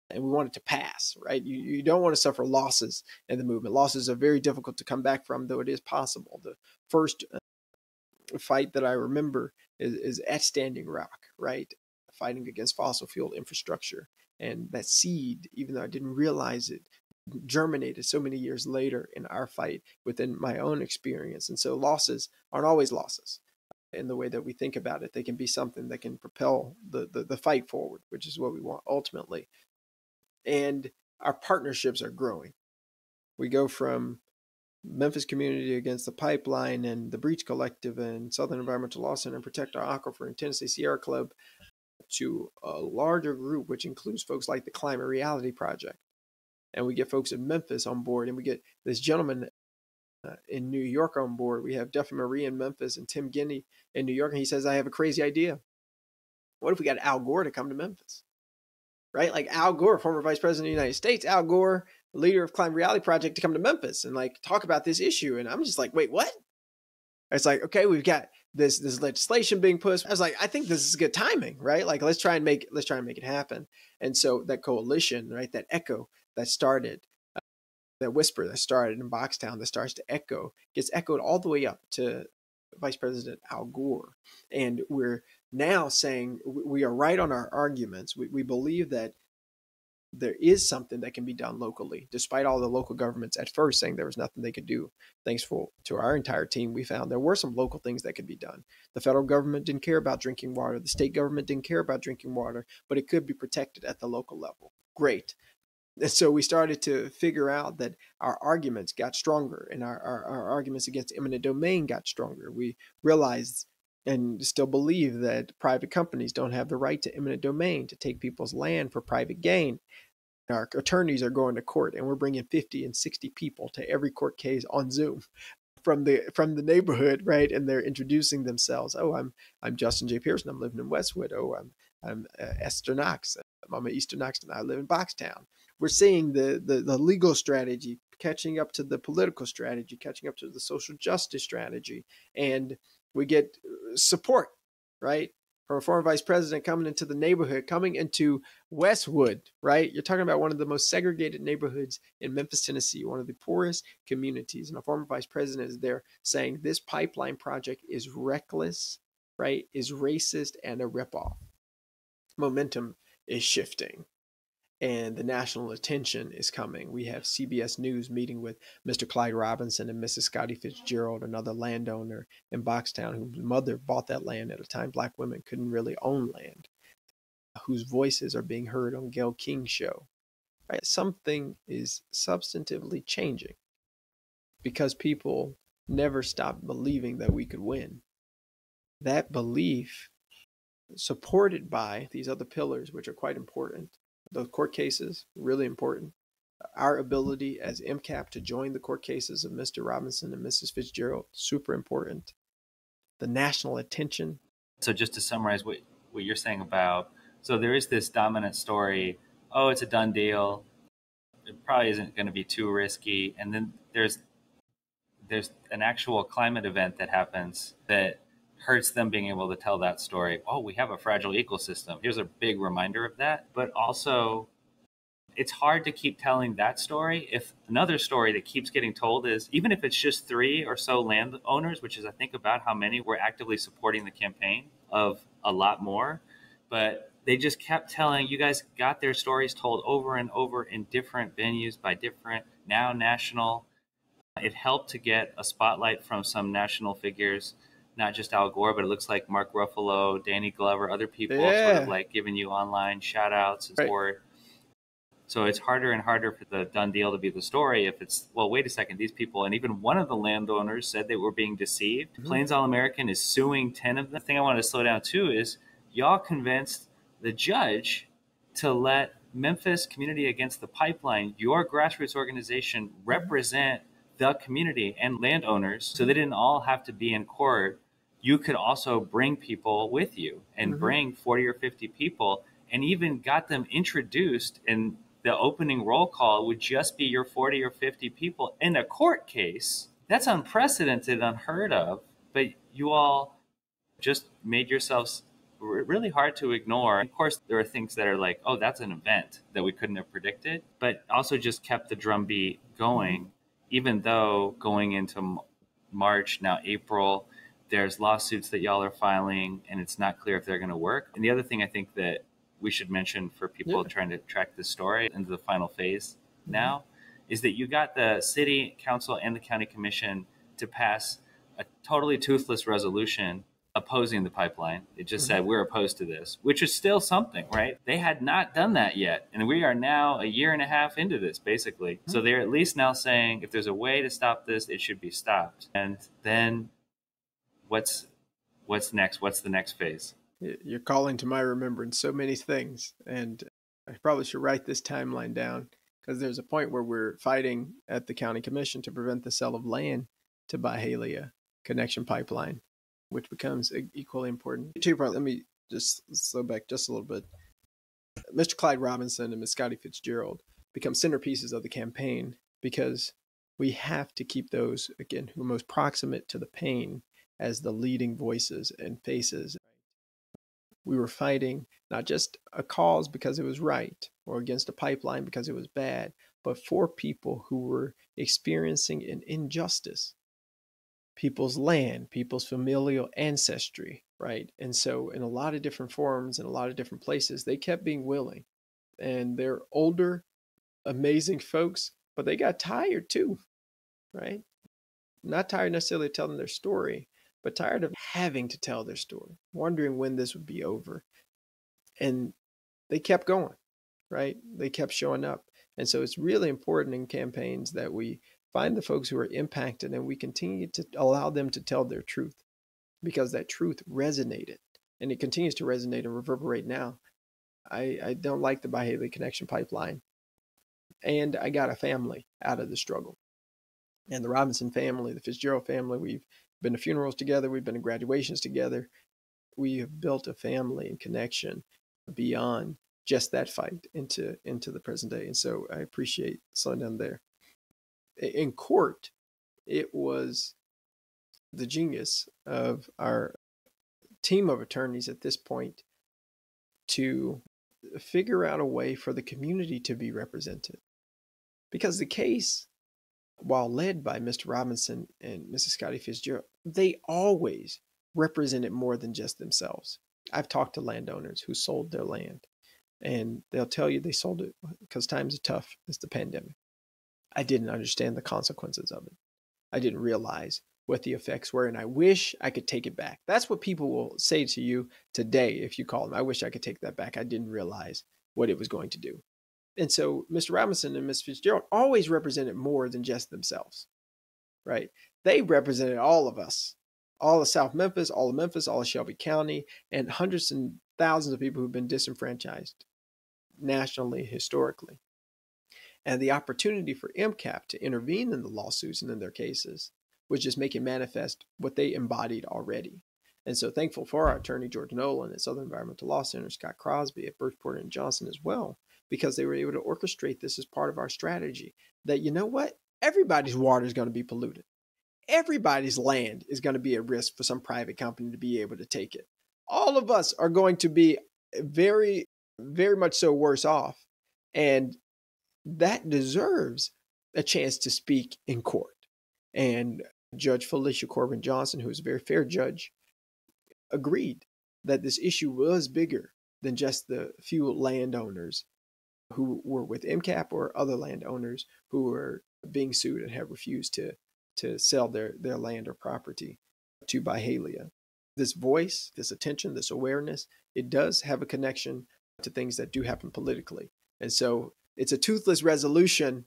and we want it to pass, right? You, you don't want to suffer losses in the movement. Losses are very difficult to come back from, though it is possible. The first uh, fight that I remember is, is at Standing Rock, right? Fighting against fossil fuel infrastructure. And that seed, even though I didn't realize it, germinated so many years later in our fight within my own experience. And so losses aren't always losses in the way that we think about it. They can be something that can propel the, the, the fight forward, which is what we want ultimately. And our partnerships are growing. We go from Memphis Community Against the Pipeline and the Breach Collective and Southern Environmental Law Center and Protect Our Aquifer and Tennessee Sierra Club to a larger group, which includes folks like the Climate Reality Project. And we get folks in Memphis on board, and we get this gentleman uh, in New York on board. We have Duffy Marie in Memphis and Tim Guinee in New York. And he says, I have a crazy idea. What if we got Al Gore to come to Memphis? Right? Like Al Gore, former vice president of the United States, Al Gore, leader of Climate Reality Project, to come to Memphis and like talk about this issue. And I'm just like, wait, what? It's like, okay, we've got this this legislation being pushed. I was like, I think this is good timing, right? Like let's try and make let's try and make it happen. And so that coalition, right, that echo that started, that whisper that started in Boxtown that starts to echo, gets echoed all the way up to Vice President Al Gore. And we're now saying we are right on our arguments. We, we believe that there is something that can be done locally, despite all the local governments at first saying there was nothing they could do. Thanks for, to our entire team, we found there were some local things that could be done. The federal government didn't care about drinking water, the state government didn't care about drinking water, but it could be protected at the local level. Great. And so we started to figure out that our arguments got stronger and our, our, our arguments against eminent domain got stronger. We realized and still believe that private companies don't have the right to eminent domain to take people's land for private gain. Our attorneys are going to court, and we're bringing 50 and 60 people to every court case on Zoom from the from the neighborhood, right? And they're introducing themselves. Oh, I'm I'm Justin J. Pearson. I'm living in Westwood. Oh, I'm I'm uh, Esther Knox. I'm Eastern Knox, and I live in Boxtown. We're seeing the, the the legal strategy catching up to the political strategy, catching up to the social justice strategy, and we get uh, support, right? From a former vice president coming into the neighborhood, coming into Westwood, right? You're talking about one of the most segregated neighborhoods in Memphis, Tennessee, one of the poorest communities. And a former vice president is there saying this pipeline project is reckless, right? Is racist and a ripoff. Momentum is shifting and the national attention is coming. We have CBS News meeting with Mr. Clyde Robinson and Mrs. Scotty Fitzgerald, another landowner in Boxtown, whose mother bought that land at a time black women couldn't really own land, whose voices are being heard on Gayle King's show. Right? Something is substantively changing because people never stopped believing that we could win. That belief, supported by these other pillars, which are quite important, those court cases, really important. Our ability as MCAP to join the court cases of Mr. Robinson and Mrs. Fitzgerald, super important. The national attention. So, just to summarize what, what you're saying about so there is this dominant story oh, it's a done deal. It probably isn't going to be too risky. And then there's there's an actual climate event that happens that hurts them being able to tell that story. Oh, we have a fragile ecosystem. Here's a big reminder of that. But also, it's hard to keep telling that story if another story that keeps getting told is even if it's just three or so landowners, which is I think about how many were actively supporting the campaign of a lot more, but they just kept telling you guys got their stories told over and over in different venues by different now national. It helped to get a spotlight from some national figures not just Al Gore, but it looks like Mark Ruffalo, Danny Glover, other people yeah. sort of like giving you online shout outs and right. support. So it's harder and harder for the done deal to be the story if it's, well, wait a second, these people, and even one of the landowners said they were being deceived. Mm-hmm. Plains All American is suing 10 of them. The thing I wanted to slow down too is y'all convinced the judge to let Memphis Community Against the Pipeline, your grassroots organization, represent the community and landowners so they didn't all have to be in court you could also bring people with you and mm-hmm. bring 40 or 50 people and even got them introduced and the opening roll call would just be your 40 or 50 people in a court case. That's unprecedented unheard of but you all just made yourselves really hard to ignore. Of course there are things that are like oh that's an event that we couldn't have predicted but also just kept the drumbeat going. Even though going into march now april there's lawsuits that y'all are filing and it's not clear if they're going to work. And the other thing I think that we should mention for people yeah. trying to track this story into the final phase mm-hmm. now is that you got the city council and the county commission to pass a totally toothless resolution opposing the pipeline. It just mm-hmm. said we're opposed to this, which is still something, right? They had not done that yet. And we are now a year and a half into this, basically. Mm-hmm. So they're at least now saying if there's a way to stop this, it should be stopped. And then what's what's next? What's the next phase? You're calling to my remembrance so many things, and I probably should write this timeline down because there's a point where we're fighting at the county commission to prevent the sale of land to Byhalia connection pipeline, which becomes equally important. Two part. Let me just slow back just a little bit. Mr. Clyde Robinson and Miss Scotty Fitzgerald become centerpieces of the campaign because we have to keep those again who are most proximate to the pain as the leading voices and faces. We were fighting not just a cause because it was right or against a pipeline because it was bad, but for people who were experiencing an injustice people's land, people's familial ancestry, right? And so, in a lot of different forms, in a lot of different places, they kept being willing. And they're older, amazing folks, but they got tired too, right? Not tired necessarily telling their story, but tired of having to tell their story, wondering when this would be over. And they kept going, right? They kept showing up. And so it's really important in campaigns that we find the folks who are impacted and we continue to allow them to tell their truth because that truth resonated and it continues to resonate and reverberate now. I, I don't like the Byhalia connection pipeline. And I got a family out of the struggle. And the Robinson family, the Fitzgerald family, we've been to funerals together, we've been to graduations together. We have built a family and connection beyond just that fight into into the present day. And so I appreciate slowing down there in court, it was the genius of our team of attorneys at this point to figure out a way for the community to be represented. Because the case, while led by Mr. Robinson and Mrs. Scotty Fitzgerald, they always represented more than just themselves. I've talked to landowners who sold their land, and they'll tell you they sold it because times are tough. It's the pandemic. I didn't understand the consequences of it. I didn't realize what the effects were, and I wish I could take it back. That's what people will say to you today if you call them. I wish I could take that back. I didn't realize what it was going to do. And so Mr. Robinson and Miss Fitzgerald always represented more than just themselves, right? They represented all of us, all of South Memphis, all of Memphis, all of Shelby County, and hundreds and thousands of people who've been disenfranchised nationally, historically and the opportunity for MCAP to intervene in the lawsuits and in their cases was just making manifest what they embodied already. And so thankful for our attorney, George Nolan at Southern Environmental Law Center, Scott Crosby at Burch and Johnson as well, because they were able to orchestrate this as part of our strategy that, you know what? Everybody's water is going to be polluted. Everybody's land is going to be at risk for some private company to be able to take it. All of us are going to be very, very much so worse off. And that deserves a chance to speak in court. And Judge Felicia Corbin Johnson, who is a very fair judge, agreed that this issue was bigger than just the few landowners who were with MCAP or other landowners who were being sued and have refused to to sell their, their land or property to Byhalia. This voice, this attention, this awareness, it does have a connection to things that do happen politically. And so it's a toothless resolution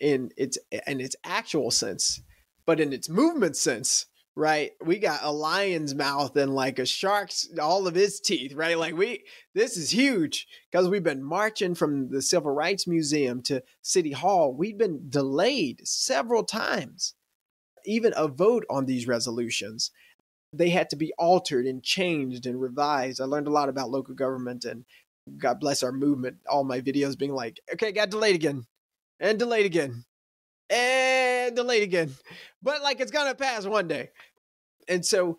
in its in its actual sense, but in its movement sense, right? We got a lion's mouth and like a shark's all of his teeth, right? Like we this is huge because we've been marching from the Civil Rights Museum to City Hall. We've been delayed several times. Even a vote on these resolutions, they had to be altered and changed and revised. I learned a lot about local government and God bless our movement, all my videos being like, okay, got delayed again, and delayed again, and delayed again. But like it's gonna pass one day. And so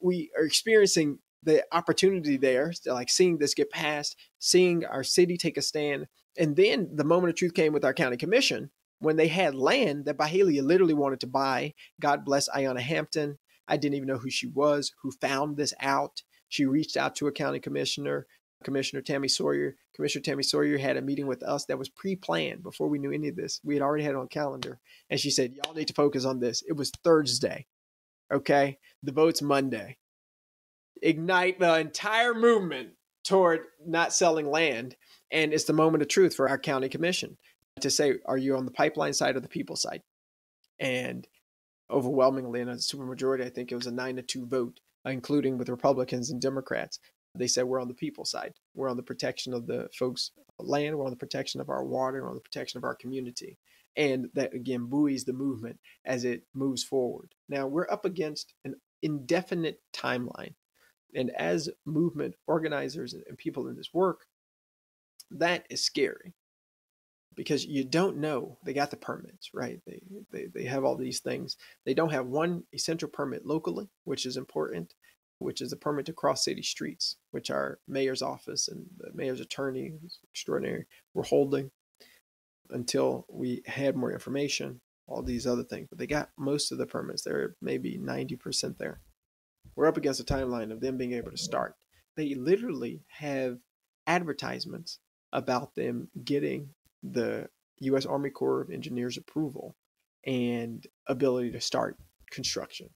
we are experiencing the opportunity there, like seeing this get passed, seeing our city take a stand. And then the moment of truth came with our county commission when they had land that Byhalia literally wanted to buy. God bless Ayanna Hampton. I didn't even know who she was, who found this out. She reached out to a county commissioner Commissioner Tami Sawyer. Commissioner Tami Sawyer had a meeting with us that was pre-planned before we knew any of this. We had already had it on calendar, and she said, "Y'all need to focus on this." It was Thursday. Okay, the vote's Monday. Ignite the entire movement toward not selling land, and it's the moment of truth for our county commission to say, "Are you on the pipeline side or the people side?" And overwhelmingly, in a supermajority, I think it was a nine to two vote, including with Republicans and Democrats they said we're on the people side. We're on the protection of the folks' land. We're on the protection of our water. We're on the protection of our community. And that again buoys the movement as it moves forward. Now we're up against an indefinite timeline And as movement organizers and people in this work, that is scary because you don't know they got the permits right they, they they have all these things they don't have one essential permit locally which is important which is a permit to cross city streets which our mayor's office and the mayor's attorney extraordinary were holding until we had more information all these other things but they got most of the permits they're maybe 90% there we're up against a timeline of them being able to start they literally have advertisements about them getting the U.S. Army Corps of Engineers approval and ability to start construction.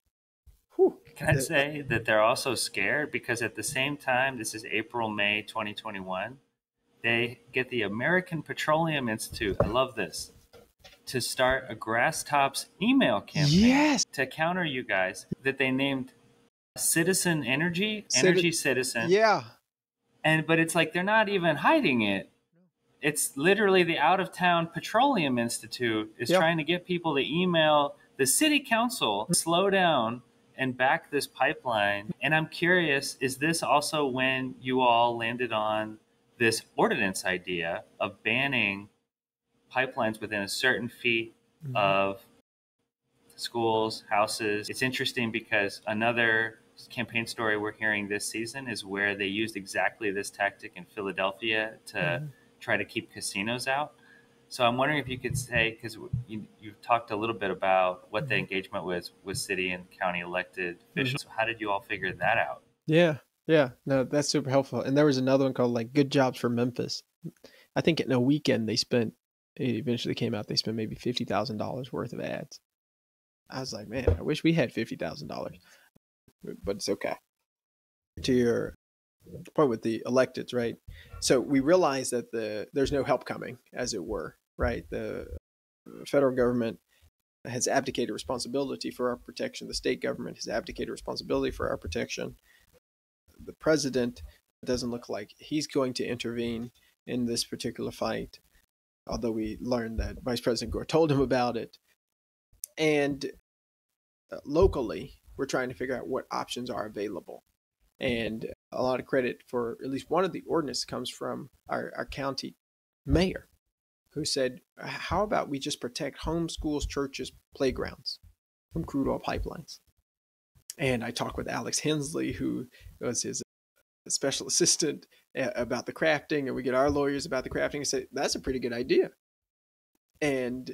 Can I say that they're also scared because at the same time, this is April, May 2021, they get the American Petroleum Institute, I love this, to start a grass tops email campaign yes. to counter you guys that they named Citizen Energy, Energy Citizen. Yeah. And but it's like they're not even hiding it it's literally the out of town petroleum institute is yep. trying to get people to email the city council slow down and back this pipeline and i'm curious is this also when you all landed on this ordinance idea of banning pipelines within a certain feet mm-hmm. of schools houses it's interesting because another campaign story we're hearing this season is where they used exactly this tactic in philadelphia to mm-hmm try to keep casinos out. So I'm wondering if you could say, because you, have talked a little bit about what the mm-hmm. engagement was with city and county elected officials. Mm-hmm. How did you all figure that out? Yeah, yeah, no, that's super helpful. And there was another one called like Good Jobs for Memphis. I think in a weekend they spent. It eventually came out they spent maybe fifty thousand dollars worth of ads. I was like, man, I wish we had fifty thousand dollars, but it's okay. To your point with the electeds, right? So we realize that the there's no help coming, as it were, right? The federal government has abdicated responsibility for our protection. The state government has abdicated responsibility for our protection. The president doesn't look like he's going to intervene in this particular fight, although we learned that Vice President Gore told him about it. And uh, locally, we're trying to figure out what options are available. And a lot of credit for at least one of the ordinance comes from our, our county mayor, who said, How about we just protect home schools, churches, playgrounds from crude oil pipelines? And I talked with Alex Hensley, who was his special assistant eh, about the crafting, and we get our lawyers about the crafting and say, That's a pretty good idea. And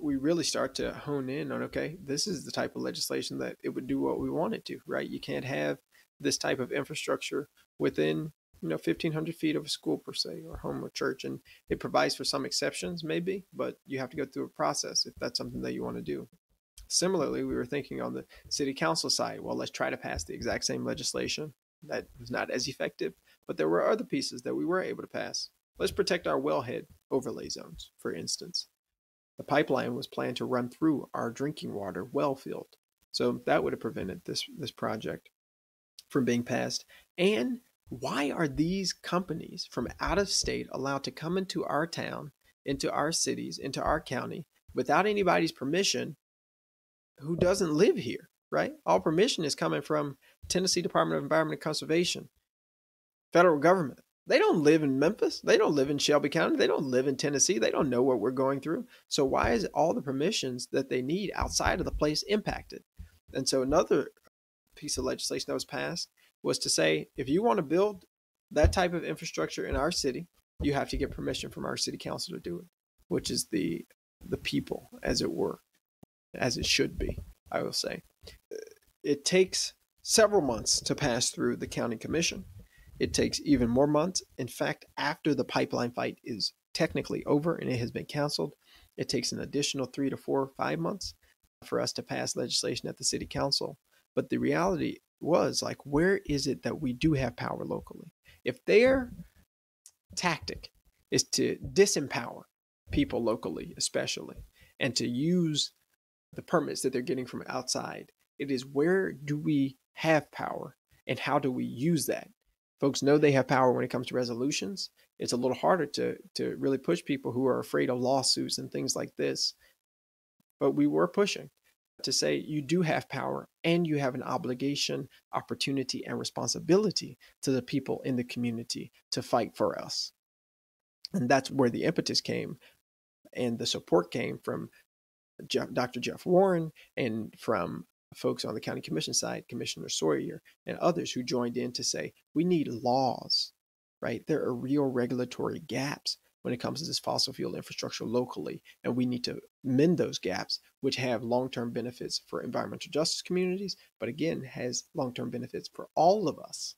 we really start to hone in on okay, this is the type of legislation that it would do what we want it to, right? You can't have this type of infrastructure within you know 1500 feet of a school per se or home or church and it provides for some exceptions maybe but you have to go through a process if that's something that you want to do similarly we were thinking on the city council side well let's try to pass the exact same legislation that was not as effective but there were other pieces that we were able to pass let's protect our wellhead overlay zones for instance the pipeline was planned to run through our drinking water well field so that would have prevented this this project from being passed? And why are these companies from out of state allowed to come into our town, into our cities, into our county without anybody's permission who doesn't live here, right? All permission is coming from Tennessee Department of Environment and Conservation, federal government. They don't live in Memphis. They don't live in Shelby County. They don't live in Tennessee. They don't know what we're going through. So why is all the permissions that they need outside of the place impacted? And so another piece of legislation that was passed was to say if you want to build that type of infrastructure in our city, you have to get permission from our city council to do it, which is the the people, as it were, as it should be. I will say, it takes several months to pass through the county commission. It takes even more months. In fact, after the pipeline fight is technically over and it has been canceled, it takes an additional three to four five months for us to pass legislation at the city council but the reality was like, where is it that we do have power locally? If their tactic is to disempower people locally, especially, and to use the permits that they're getting from outside, it is where do we have power and how do we use that? Folks know they have power when it comes to resolutions. It's a little harder to to really push people who are afraid of lawsuits and things like this. But we were pushing. To say you do have power and you have an obligation, opportunity, and responsibility to the people in the community to fight for us. And that's where the impetus came and the support came from Jeff, Dr. Jeff Warren and from folks on the county commission side, Commissioner Sawyer, and others who joined in to say, we need laws, right? There are real regulatory gaps when it comes to this fossil fuel infrastructure locally. And we need to mend those gaps, which have long term benefits for environmental justice communities, but again, has long term benefits for all of us,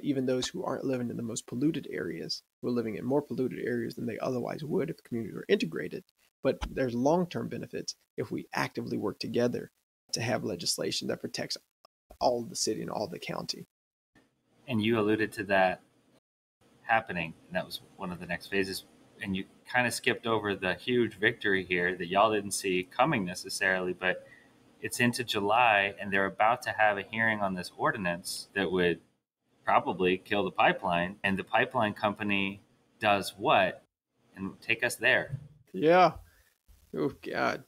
even those who aren't living in the most polluted areas, who are living in more polluted areas than they otherwise would if communities were integrated. But there's long term benefits if we actively work together to have legislation that protects all the city and all the county. And you alluded to that happening, and that was one of the next phases and you kind of skipped over the huge victory here that y'all didn't see coming necessarily, but it's into July and they're about to have a hearing on this ordinance that would probably kill the pipeline. And the pipeline company does what? And take us there. Yeah. Oh God.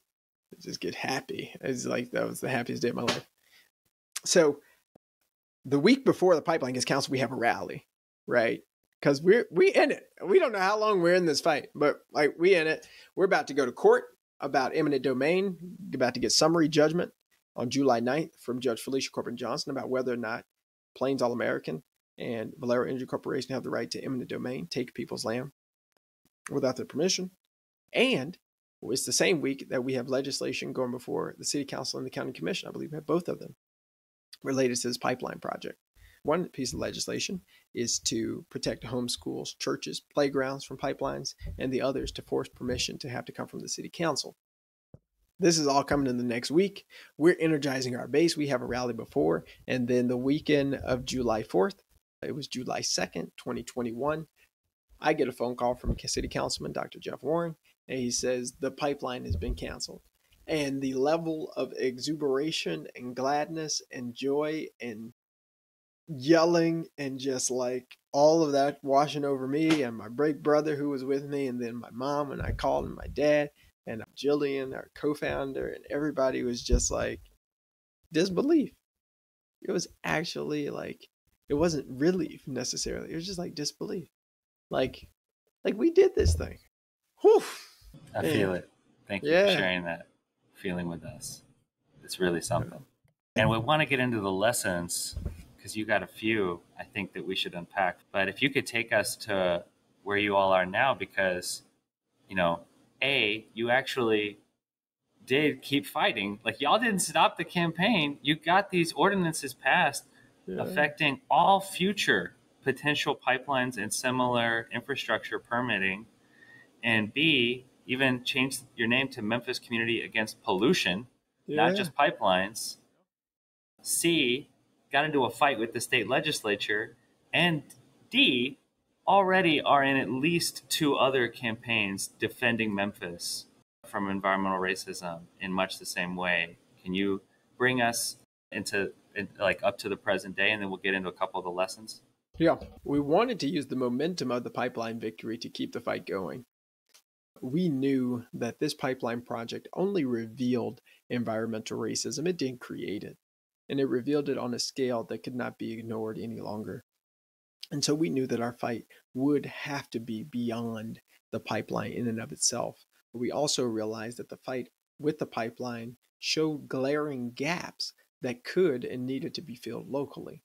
I just get happy. It's like that was the happiest day of my life. So the week before the pipeline gets canceled, we have a rally, right? Because we're we in it. We don't know how long we're in this fight, but like we in it. We're about to go to court about eminent domain. About to get summary judgment on July 9th from Judge Felicia Corbin Johnson about whether or not Plains All American and Valero Energy Corporation have the right to eminent domain, take people's land without their permission. And it's the same week that we have legislation going before the City Council and the County Commission. I believe we have both of them related to this pipeline project. One piece of legislation is to protect homeschools, churches, playgrounds from pipelines, and the others to force permission to have to come from the city council. This is all coming in the next week. We're energizing our base. We have a rally before, and then the weekend of July 4th, it was July 2nd, 2021. I get a phone call from City Councilman Dr. Jeff Warren, and he says the pipeline has been canceled. And the level of exuberation and gladness and joy and yelling and just like all of that washing over me and my big brother who was with me and then my mom and I called and my dad and Jillian, our co-founder, and everybody was just like disbelief. It was actually like it wasn't relief necessarily. It was just like disbelief. Like like we did this thing. Whew. I Man. feel it. Thank you yeah. for sharing that feeling with us. It's really something. And we want to get into the lessons because you got a few I think that we should unpack. But if you could take us to where you all are now, because, you know, A, you actually did keep fighting. Like, y'all didn't stop the campaign. You got these ordinances passed yeah. affecting all future potential pipelines and similar infrastructure permitting. And B, even changed your name to Memphis Community Against Pollution, yeah. not just pipelines. C, got into a fight with the state legislature, and D, already are in at least two other campaigns defending Memphis from environmental racism in much the same way. Can you bring us into like up to the present day, and then we'll get into a couple of the lessons? Yeah, we wanted to use the momentum of the pipeline victory to keep the fight going. We knew that this pipeline project only revealed environmental racism, it didn't create it and it revealed it on a scale that could not be ignored any longer. And so we knew that our fight would have to be beyond the pipeline in and of itself. But we also realized that the fight with the pipeline showed glaring gaps that could and needed to be filled locally.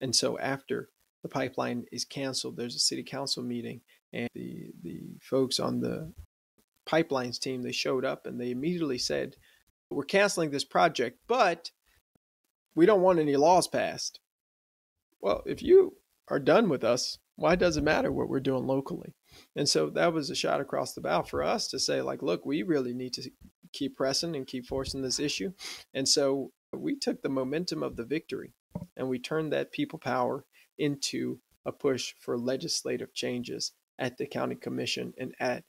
And so after the pipeline is canceled, there's a city council meeting, and the the folks on the pipelines team they showed up and they immediately said, "We're canceling this project, but we don't want any laws passed. Well, if you are done with us, why does it matter what we're doing locally? And so that was a shot across the bow for us to say, like, look, we really need to keep pressing and keep forcing this issue. And so we took the momentum of the victory and we turned that people power into a push for legislative changes at the county commission and at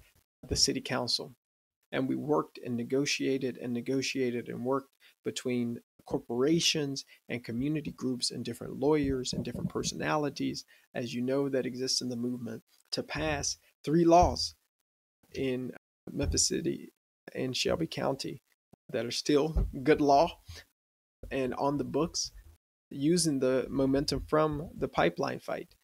the city council. And we worked and negotiated and negotiated and worked between corporations and community groups and different lawyers and different personalities, as you know, that exists in the movement, to pass three laws in Memphis City and Shelby County that are still good law and on the books using the momentum from the pipeline fight.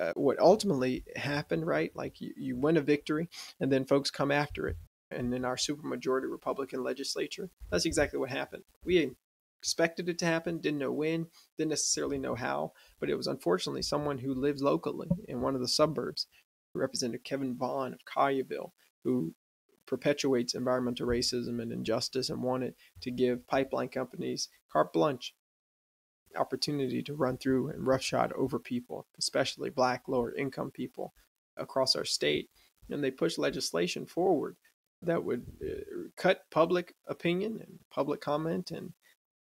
Uh, what ultimately happened, right? Like you, you win a victory and then folks come after it. And in our supermajority Republican legislature, that's exactly what happened. We expected it to happen, didn't know when, didn't necessarily know how, but it was unfortunately someone who lives locally in one of the suburbs, Representative Kevin Vaughn of Collierville, who perpetuates environmental racism and injustice and wanted to give pipeline companies carte blanche opportunity to run through and roughshod over people, especially black lower income people across our state. And they pushed legislation forward that would uh, cut public opinion and public comment and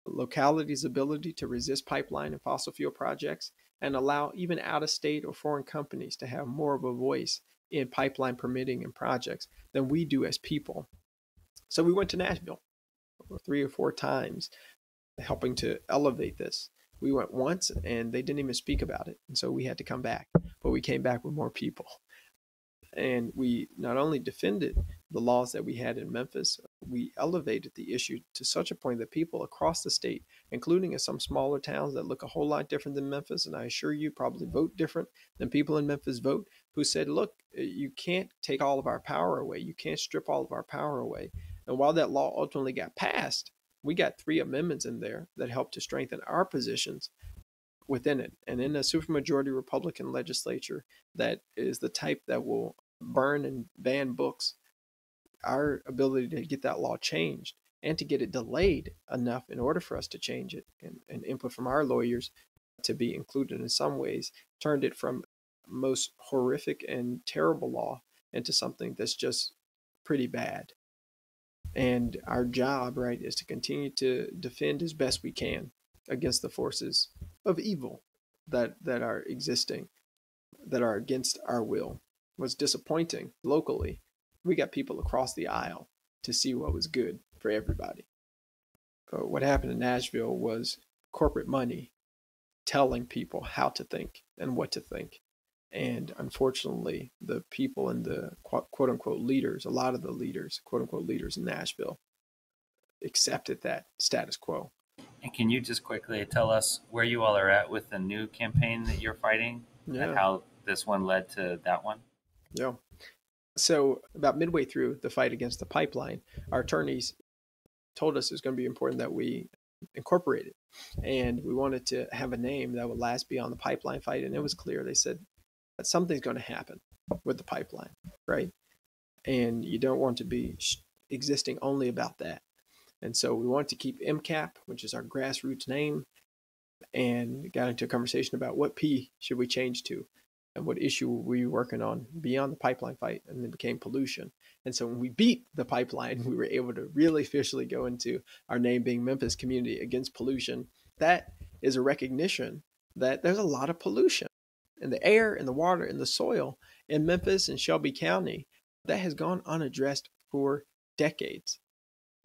localities' ability to resist pipeline and fossil fuel projects and allow even out of state or foreign companies to have more of a voice in pipeline permitting and projects than we do as people. So we went to Nashville three or four times helping to elevate this. We went once and they didn't even speak about it. And so we had to come back, but we came back with more people. And we not only defended the laws that we had in Memphis, we elevated the issue to such a point that people across the state, including in some smaller towns that look a whole lot different than Memphis, and I assure you probably vote different than people in Memphis vote, who said, look, eh, you can't take all of our power away. You can't strip all of our power away. And while that law ultimately got passed, we got three amendments in there that helped to strengthen our positions within it. And in a supermajority Republican legislature that is the type that will burn and ban books, our ability to get that law changed and to get it delayed enough in order for us to change it and, and input from our lawyers to be included in some ways turned it from most horrific and terrible law into something that's just pretty bad. And our job, right, is to continue to defend as best we can against the forces of evil that that are existing, that are against our will. Was disappointing locally. We got people across the aisle to see what was good for everybody. But what happened in Nashville was corporate money telling people how to think and what to think. And unfortunately, the people and the quote unquote leaders, a lot of the leaders, quote unquote leaders in Nashville, accepted that status quo. And can you just quickly tell us where you all are at with the new campaign that you're fighting yeah. and how this one led to that one? Yeah. So, about midway through the fight against the pipeline, our attorneys told us it was going to be important that we incorporate it. And we wanted to have a name that would last beyond the pipeline fight. And it was clear. They said that something's going to happen with the pipeline, right? And you don't want to be existing only about that. And so we wanted to keep MCAP, which is our grassroots name, and got into a conversation about what P should we change to and what issue were we working on beyond the pipeline fight and it became pollution. And so when we beat the pipeline, we were able to really officially go into our name being Memphis Community Against Pollution. That is a recognition that there's a lot of pollution in the air in the water in the soil in Memphis and Shelby County that has gone unaddressed for decades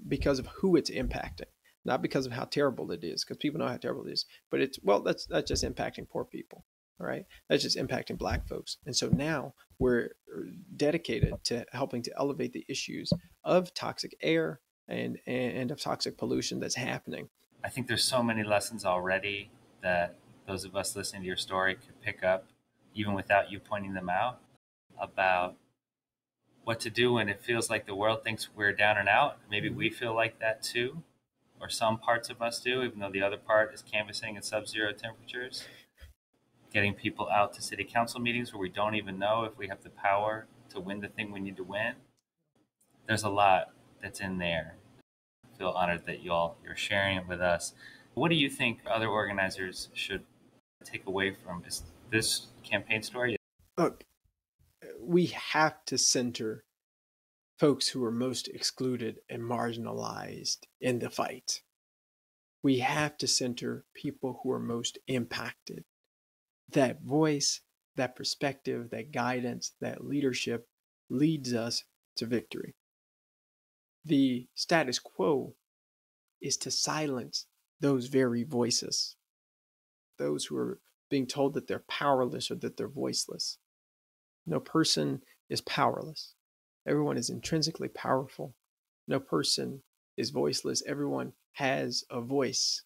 because of who it's impacting, not because of how terrible it is, because people know how terrible it is. But it's well, that's that's just impacting poor people, all right? That's just impacting Black folks. And so now we're uh, dedicated to helping to elevate the issues of toxic air and and of toxic pollution that's happening. I think there's so many lessons already that those of us listening to your story could pick up, even without you pointing them out, about what to do when it feels like the world thinks we're down and out. Maybe mm-hmm. we feel like that too, or some parts of us do, even though the other part is canvassing at sub zero temperatures. Getting people out to city council meetings where we don't even know if we have the power to win the thing we need to win. There's a lot that's in there. I feel honored that you all you're sharing it with us. What do you think other organizers should take away from is this campaign story? Look, we have to center folks who are most excluded and marginalized in the fight. We have to center people who are most impacted. That voice, that perspective, that guidance, that leadership leads us to victory. The status quo is to silence those very voices those who are being told that they're powerless or that they're voiceless. No person is powerless. Everyone is intrinsically powerful. No person is voiceless. Everyone has a voice,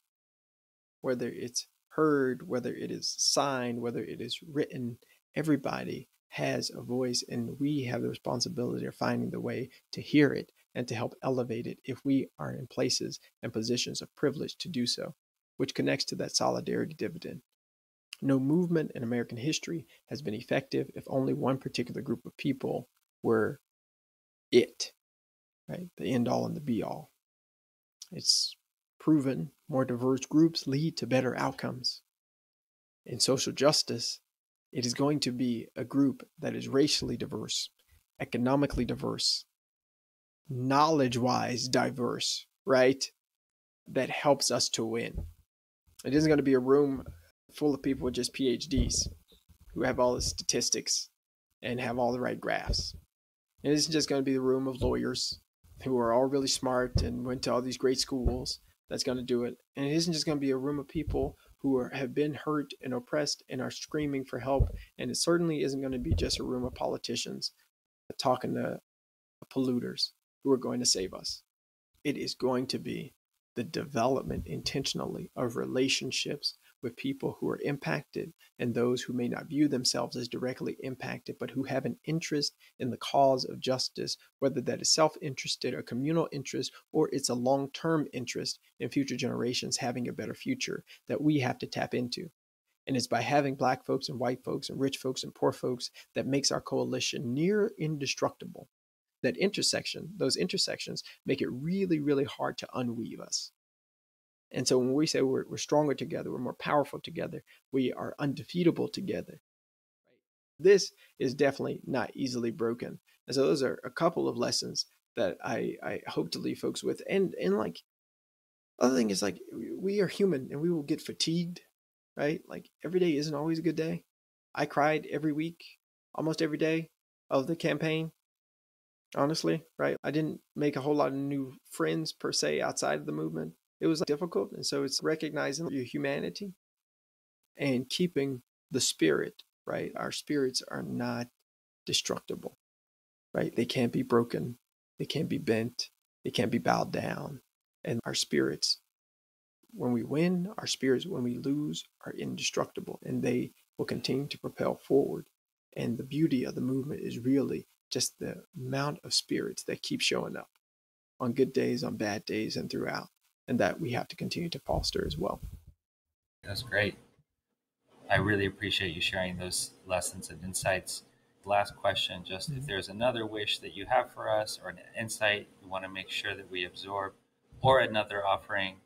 whether it's heard, whether it is signed, whether it is written. Everybody has a voice, and we have the responsibility of finding the way to hear it and to help elevate it if we are in places and positions of privilege to do so, which connects to that solidarity dividend. No movement in American history has been effective if only one particular group of people were it, right? The end all and the be all. It's proven more diverse groups lead to better outcomes. In social justice, it is going to be a group that is racially diverse, economically diverse, knowledge wise diverse, right? That helps us to win. It isn't going to be a room full of people with just PhDs who have all the statistics and have all the right graphs. It isn't just going to be the room of lawyers who are all really smart and went to all these great schools that's going to do it. And it isn't just going to be a room of people who are, have been hurt and oppressed and are screaming for help. And it certainly isn't going to be just a room of politicians talking to polluters who are going to save us. It is going to be the development intentionally of relationships with people who are impacted and those who may not view themselves as directly impacted, but who have an interest in the cause of justice, whether that is self interested or communal interest, or it's a long term interest in future generations having a better future that we have to tap into. And it's by having black folks and white folks and rich folks and poor folks that makes our coalition near indestructible. That intersection, those intersections make it really, really hard to unweave us. And so when we say we're, we're stronger together, we're more powerful together, we are undefeatable together. This is definitely not easily broken. And so those are a couple of lessons that I, I hope to leave folks with. And and like other thing is like we are human and we will get fatigued, right? Like every day isn't always a good day. I cried every week, almost every day of the campaign. Honestly, right? I didn't make a whole lot of new friends per se outside of the movement it was difficult. And so it's recognizing your humanity and keeping the spirit, right? Our spirits are not destructible, right? They can't be broken, they can't be bent, they can't be bowed down. And our spirits, when we win, our spirits, when we lose, are indestructible and they will continue to propel forward. And the beauty of the movement is really just the amount of spirits that keep showing up on good days, on bad days, and throughout and that we have to continue to foster as well. That's great. I really appreciate you sharing those lessons and insights. Last question just mm-hmm. if there's another wish that you have for us or an insight you want to make sure that we absorb, or another offering,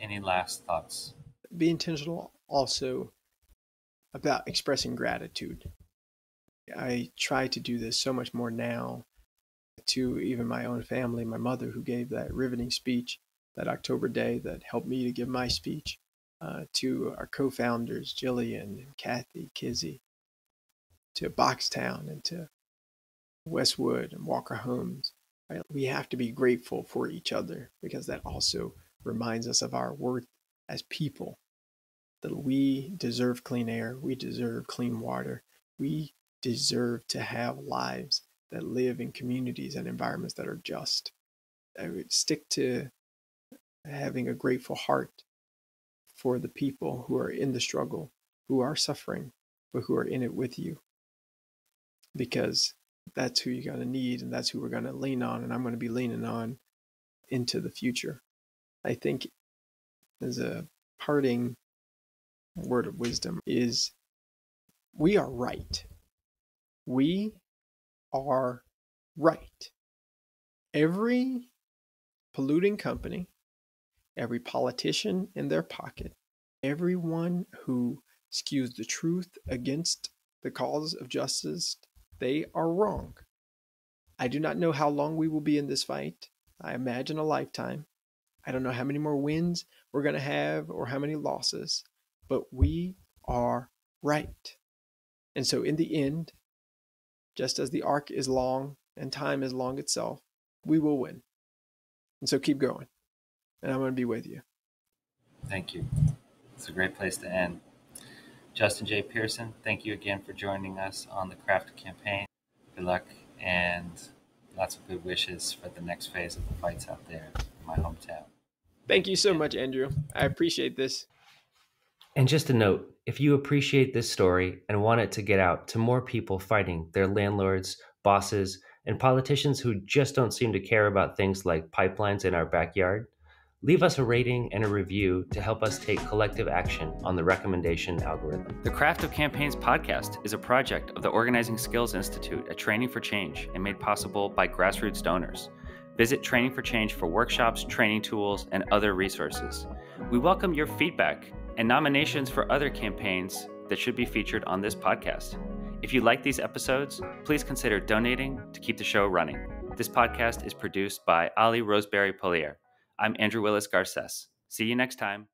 any last thoughts? Be intentional also about expressing gratitude. I try to do this so much more now to even my own family, my mother, who gave that riveting speech that October day that helped me to give my speech, uh, to our co-founders Jillian and Kathy Kizzy, to Boxtown and to Westwood and Walker Homes. Right? We have to be grateful for each other because that also reminds us of our worth as people. That we deserve clean air, we deserve clean water, we deserve to have lives that live in communities and environments that are just. I would stick to having a grateful heart for the people who are in the struggle, who are suffering, but who are in it with you. Because that's who you're going to need and that's who we're going to lean on. And I'm going to be leaning on into the future. I think as a parting word of wisdom is we are right. We are right. Every polluting company, every politician in their pocket, everyone who skews the truth against the cause of justice, they are wrong. I do not know how long we will be in this fight. I imagine a lifetime. I don't know how many more wins we're going to have or how many losses, but we are right. And so, in the end, just as the arc is long and time is long itself, we will win. And so, keep going and I'm going to be with you. Thank you. It's a great place to end. Justin J. Pearson, thank you again for joining us on the Craft campaign. Good luck and lots of good wishes for the next phase of the fights out there in my hometown. Thank you so much, Andrew. I appreciate this. And just a note if you appreciate this story and want it to get out to more people fighting their landlords, bosses, and politicians who just don't seem to care about things like pipelines in our backyard, leave us a rating and a review to help us take collective action on the recommendation algorithm. The Craft of Campaigns podcast is a project of the Organizing Skills Institute at Training for Change and made possible by grassroots donors. Visit Training for Change for workshops, training tools, and other resources. We welcome your feedback and nominations for other campaigns that should be featured on this podcast. If you like these episodes, please consider donating to keep the show running. This podcast is produced by Ali Roseberry Polier. I'm Andrew Willis Garces. See you next time.